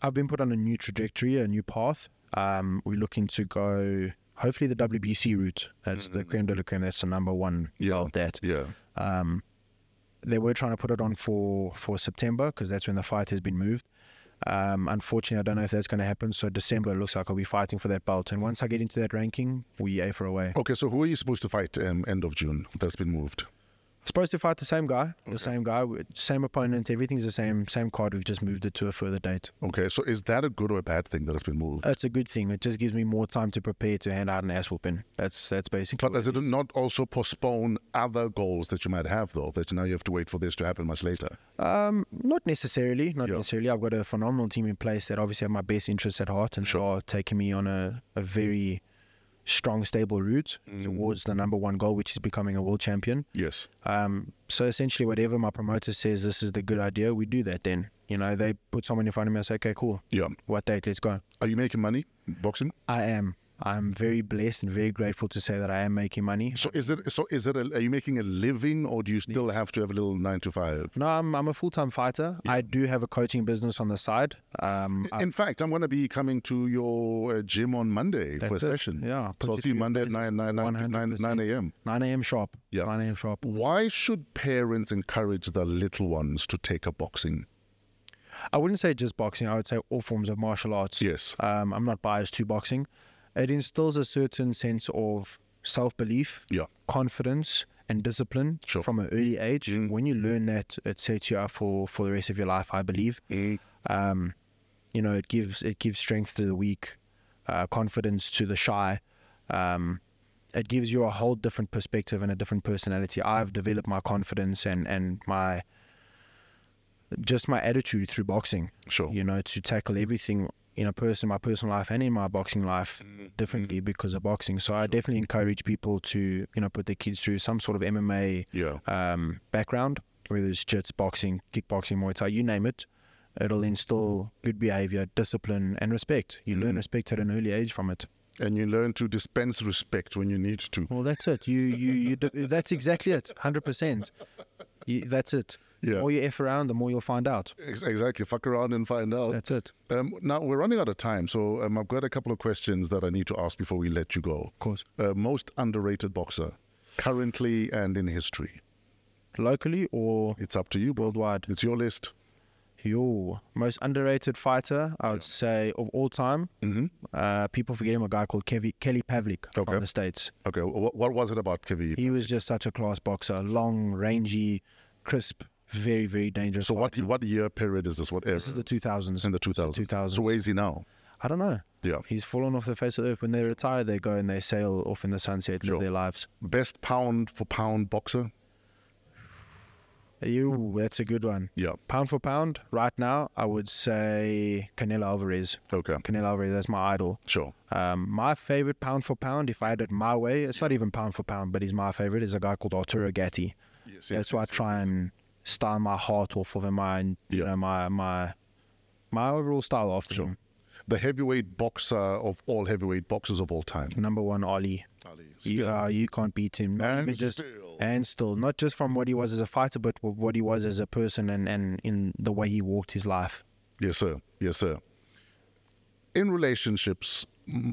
i've been put on a new trajectory a new path um we're looking to go hopefully the wbc route that's the creme de la creme that's the number one Yeah. that Yeah. Um, they were trying to put it on for for September because that's when the fight has been moved. Um, unfortunately, I don't know if that's going to happen. So December looks like I'll be fighting for that belt. And once I get into that ranking, we A for away. Okay, so who are you supposed to fight um, end of June? That's been moved. Supposed to fight the same guy, the same guy, same opponent. Everything's the same, same card. We've just moved it to a further date. Okay, so is that a good or a bad thing that it's been moved? That's a good thing. It just gives me more time to prepare to hand out an ass whooping. That's that's basically. But does it not also postpone other goals that you might have, though? That now you have to wait for this to happen much later. Um, not necessarily. Not Yeah. necessarily. I've got a phenomenal team in place that obviously have my best interests at heart and Sure. are taking me on a, a very strong, stable route Mm. towards the number one goal, which is becoming a world champion. Yes. Um, so essentially, whatever my promoter says, this is the good idea. We do that. Then you know, they put someone in front of me. I say, okay, cool. Yeah. What date? Let's go. Are you making money boxing? I am. I'm very blessed and very grateful to say that I am making money. So is it? So is it? A, are you making a living, or do you still have to have a little nine to five? No, I'm, I'm a full time fighter. I do have a coaching business on the side. Um, I- In fact, I'm going to be coming to your uh, gym on Monday for a it. session. Yeah, So I'll see you Monday at your 9, 9, 9, 9, 9 100%. a.m. 9 a.m. sharp. Yeah. 9 a.m. sharp. Why should parents encourage the little ones to take up boxing? I wouldn't say just boxing. I would say all forms of martial arts. Yes. Um, I'm not biased to boxing. It instills a certain sense of self belief, Yeah. confidence, and discipline Sure. from an early age. Mm. When you learn that, it sets you up for, for the rest of your life, I believe. Mm. Um, you know, it gives it gives strength to the weak, uh, confidence to the shy. Um, it gives you a whole different perspective and a different personality. I've developed my confidence and and my just my attitude through boxing. Sure. You know, to tackle everything in a person, my personal life and in my boxing life mm-hmm. differently mm-hmm. because of boxing. So I definitely encourage people to, you know, put their kids through some sort of MMA Yeah. um, background, whether it's jits, boxing, kickboxing, Muay Thai, you name it. It'll instill mm-hmm. good behavior, discipline, and respect. You learn respect at an early age from it. And you learn to dispense respect when you need to. Well, that's it. You, you, you. That's exactly it. Hundred percent. That's it. Yeah. The more you f around, the more you'll find out. Exactly. Fuck around and find out. That's it. Um, now we're running out of time, so um, I've got a couple of questions that I need to ask before we let you go. Of course. Uh, most underrated boxer, currently and in history. Locally or It's up to you, bro. worldwide. It's your list. Yo, most underrated fighter, I would say of all time. hmm Uh, people forget him. A guy called Kevi, Kelly Pavlik Okay. from the states. Okay. What, what was it about Kevin? He was just such a class boxer. Long, rangy, crisp, very, very dangerous. So what what year period is this? What era? This is the 2000s. in the 2000s. 2000s. So where is he now? I don't know. Yeah. He's fallen off the face of the earth. When they retire, they go and they sail off in the sunset, Sure. live their lives. Best pound for pound boxer? You, that's a good one. Yeah. Pound for pound, right now, I would say Canelo Alvarez. Okay. Canelo Alvarez, that's my idol. Sure. Um, my favorite pound for pound, if I had it my way, it's not even pound for pound, but he's my favorite, is a guy called Arturo Gatti. Yes, That's why I try and style my heart off of him, my, you Yeah. know, my, my, my overall style after Sure. him. The heavyweight boxer of all heavyweight boxers of all time. Number one, Ali. Ali. You, uh, you can't beat him. And just, still. and still, not just from what he was as a fighter, but what he was as a person and, and in the way he walked his life. Yes, sir. Yes, sir. In relationships,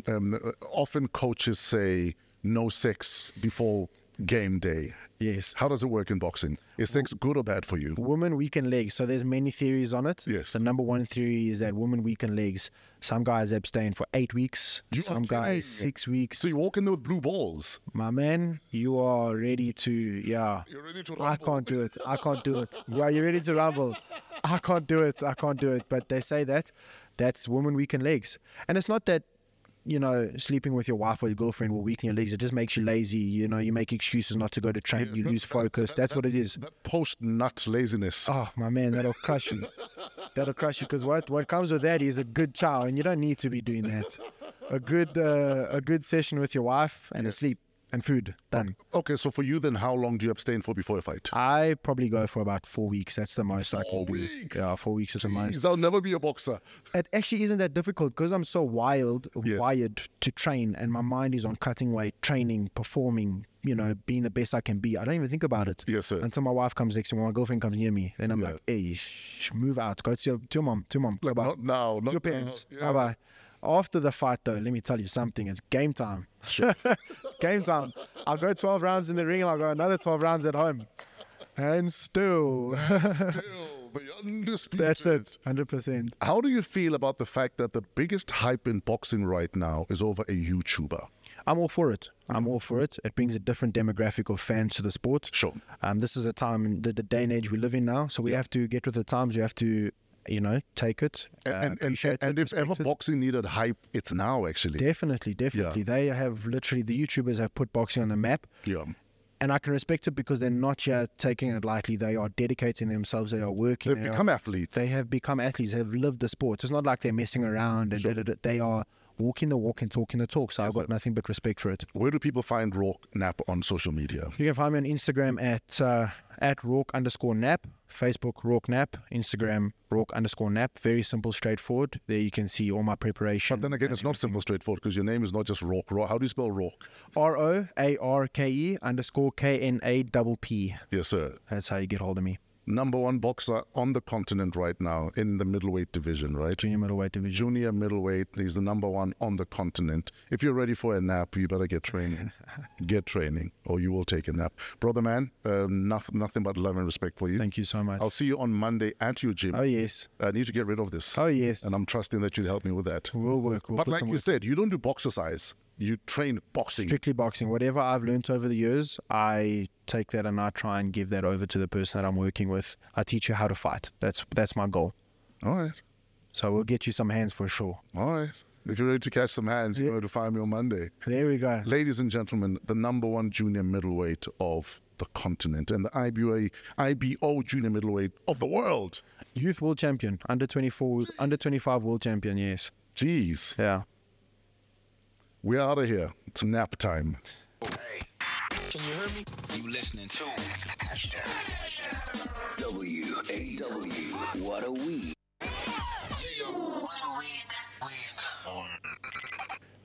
um, often coaches say no sex before game day. Yes. How does it work in boxing? Is sex good or bad for you? Women weaken legs. So there's many theories on it. Yes. The number one theory is that women weaken legs. Some guys abstain for eight weeks. You some guys six weeks. So you walk in there with blue balls. My man, you are ready to yeah. You're ready to I can't do it. I can't do it. Yeah, you're ready to rumble. I can't do it. I can't do it. But they say that that's women weaken legs. And it's not that, you know, sleeping with your wife or your girlfriend will weaken your legs. It just makes you lazy. You know, you make excuses not to go to train. you that- lose focus. that- that's that- what it is. That post nut laziness. Oh my man, that'll crush you. That'll crush you because what what comes with that is a good chow, and you don't need to be doing that. A good uh, a good session with your wife and a sleep and food done. Okay, so for you then, how long do you abstain for before a fight? I probably go for about four weeks. That's the most I Four can do. weeks? Yeah, four weeks is the most. I'll never be a boxer. It actually isn't that difficult because I'm so wild, Yes. wired to train, and my mind is on cutting weight, training, performing. You know, being the best I can be. I don't even think about it. Yes, sir. Until my wife comes next to me, my girlfriend comes near me, then I'm Yeah. like, "Hey, shh, move out. Go to your, to your mom, to your mom. Like, Bye-bye. not now, To not your now. parents. Yeah. Bye bye. After the fight, though, let me tell you something. It's game time. it's game time. I'll go 12 rounds in the ring and I'll go another 12 rounds at home. And still, Still, The undisputed. That's it. Hundred percent. How do you feel about the fact that the biggest hype in boxing right now is over a YouTuber? I'm all for it. I'm all for it. It brings a different demographic of fans to the sport. Sure. Um, this is a time in the, the day and age we live in now, so we have to get with the times. You have to, you know, take it. uh, And, and, and, if ever boxing needed hype, it's now actually. Definitely, definitely. They have literally the YouTubers have put boxing on the map, Yeah. and I can respect it because they're not yet taking it lightly. They are dedicating themselves. They are working. They've they are- become athletes. They have become athletes. They have lived the sport. It's not like they're messing around. And da- da- da. they are walking the walk and talking the talk. So I've got nothing but respect for it. Where do people find Roarke Knapp on social media? You can find me on Instagram at uh, at Roarke underscore Knapp, Facebook Roarke Knapp, Instagram Roarke underscore Knapp. Very simple, straightforward. There you can see all my preparation. But then again, it's not simple, straightforward because your name is not just Rock. Rock. How do you spell Rock? R O A R K E underscore K N A double P. Yes, sir. That's how you get hold of me. Number one boxer on the continent right now in the middleweight division, right? Junior middleweight division. Junior middleweight. He's the number one on the continent. If you're ready for a nap, you better get training. get training, or you will take a nap. Brother man, uh, nothing, nothing but love and respect for you. Thank you so much. I'll see you on Monday at your gym. Oh yes. I need to get rid of this. Oh yes. And I'm trusting that you'll help me with that. We'll work. We'll but like you work. said, you don't do boxercise. You train boxing. strictly boxing. Whatever I've learned over the years, I take that and I try and give that over to the person that I'm working with. I teach you how to fight. That's that's my goal. All right. So we'll get you some hands for sure. All right. If you're ready to catch some hands, Yeah. you know to find me on Monday. There we go. Ladies and gentlemen, the number one junior middleweight of the continent and the IBA, IBO junior middleweight of the world. Youth world champion, under 24, under 25 world champion. Yes. Jeez. Yeah. We're out of here. It's nap time. Can you hear me? You listening to? W-A-W. What a week.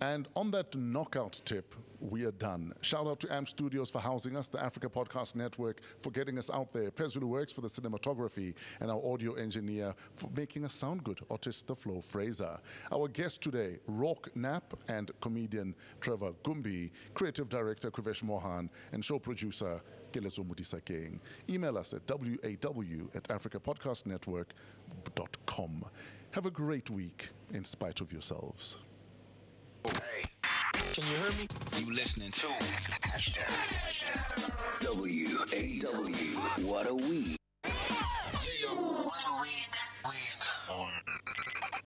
And on that knockout tip, we are done. Shout out to AMP Studios for housing us, the Africa Podcast Network for getting us out there, Pezulu Works for the cinematography, and our audio engineer for making us sound good, Otis the Flow Fraser. Our guest today, Roarke Knapp and comedian Trevor Gumbi, creative director Krivesh Mohan, and show producer Kelezo Mudisa King. Email us at waw at africapodcastnetwork.com. Have a great week in spite of yourselves. Can you hear me? You listening to? W-A-W. What a week.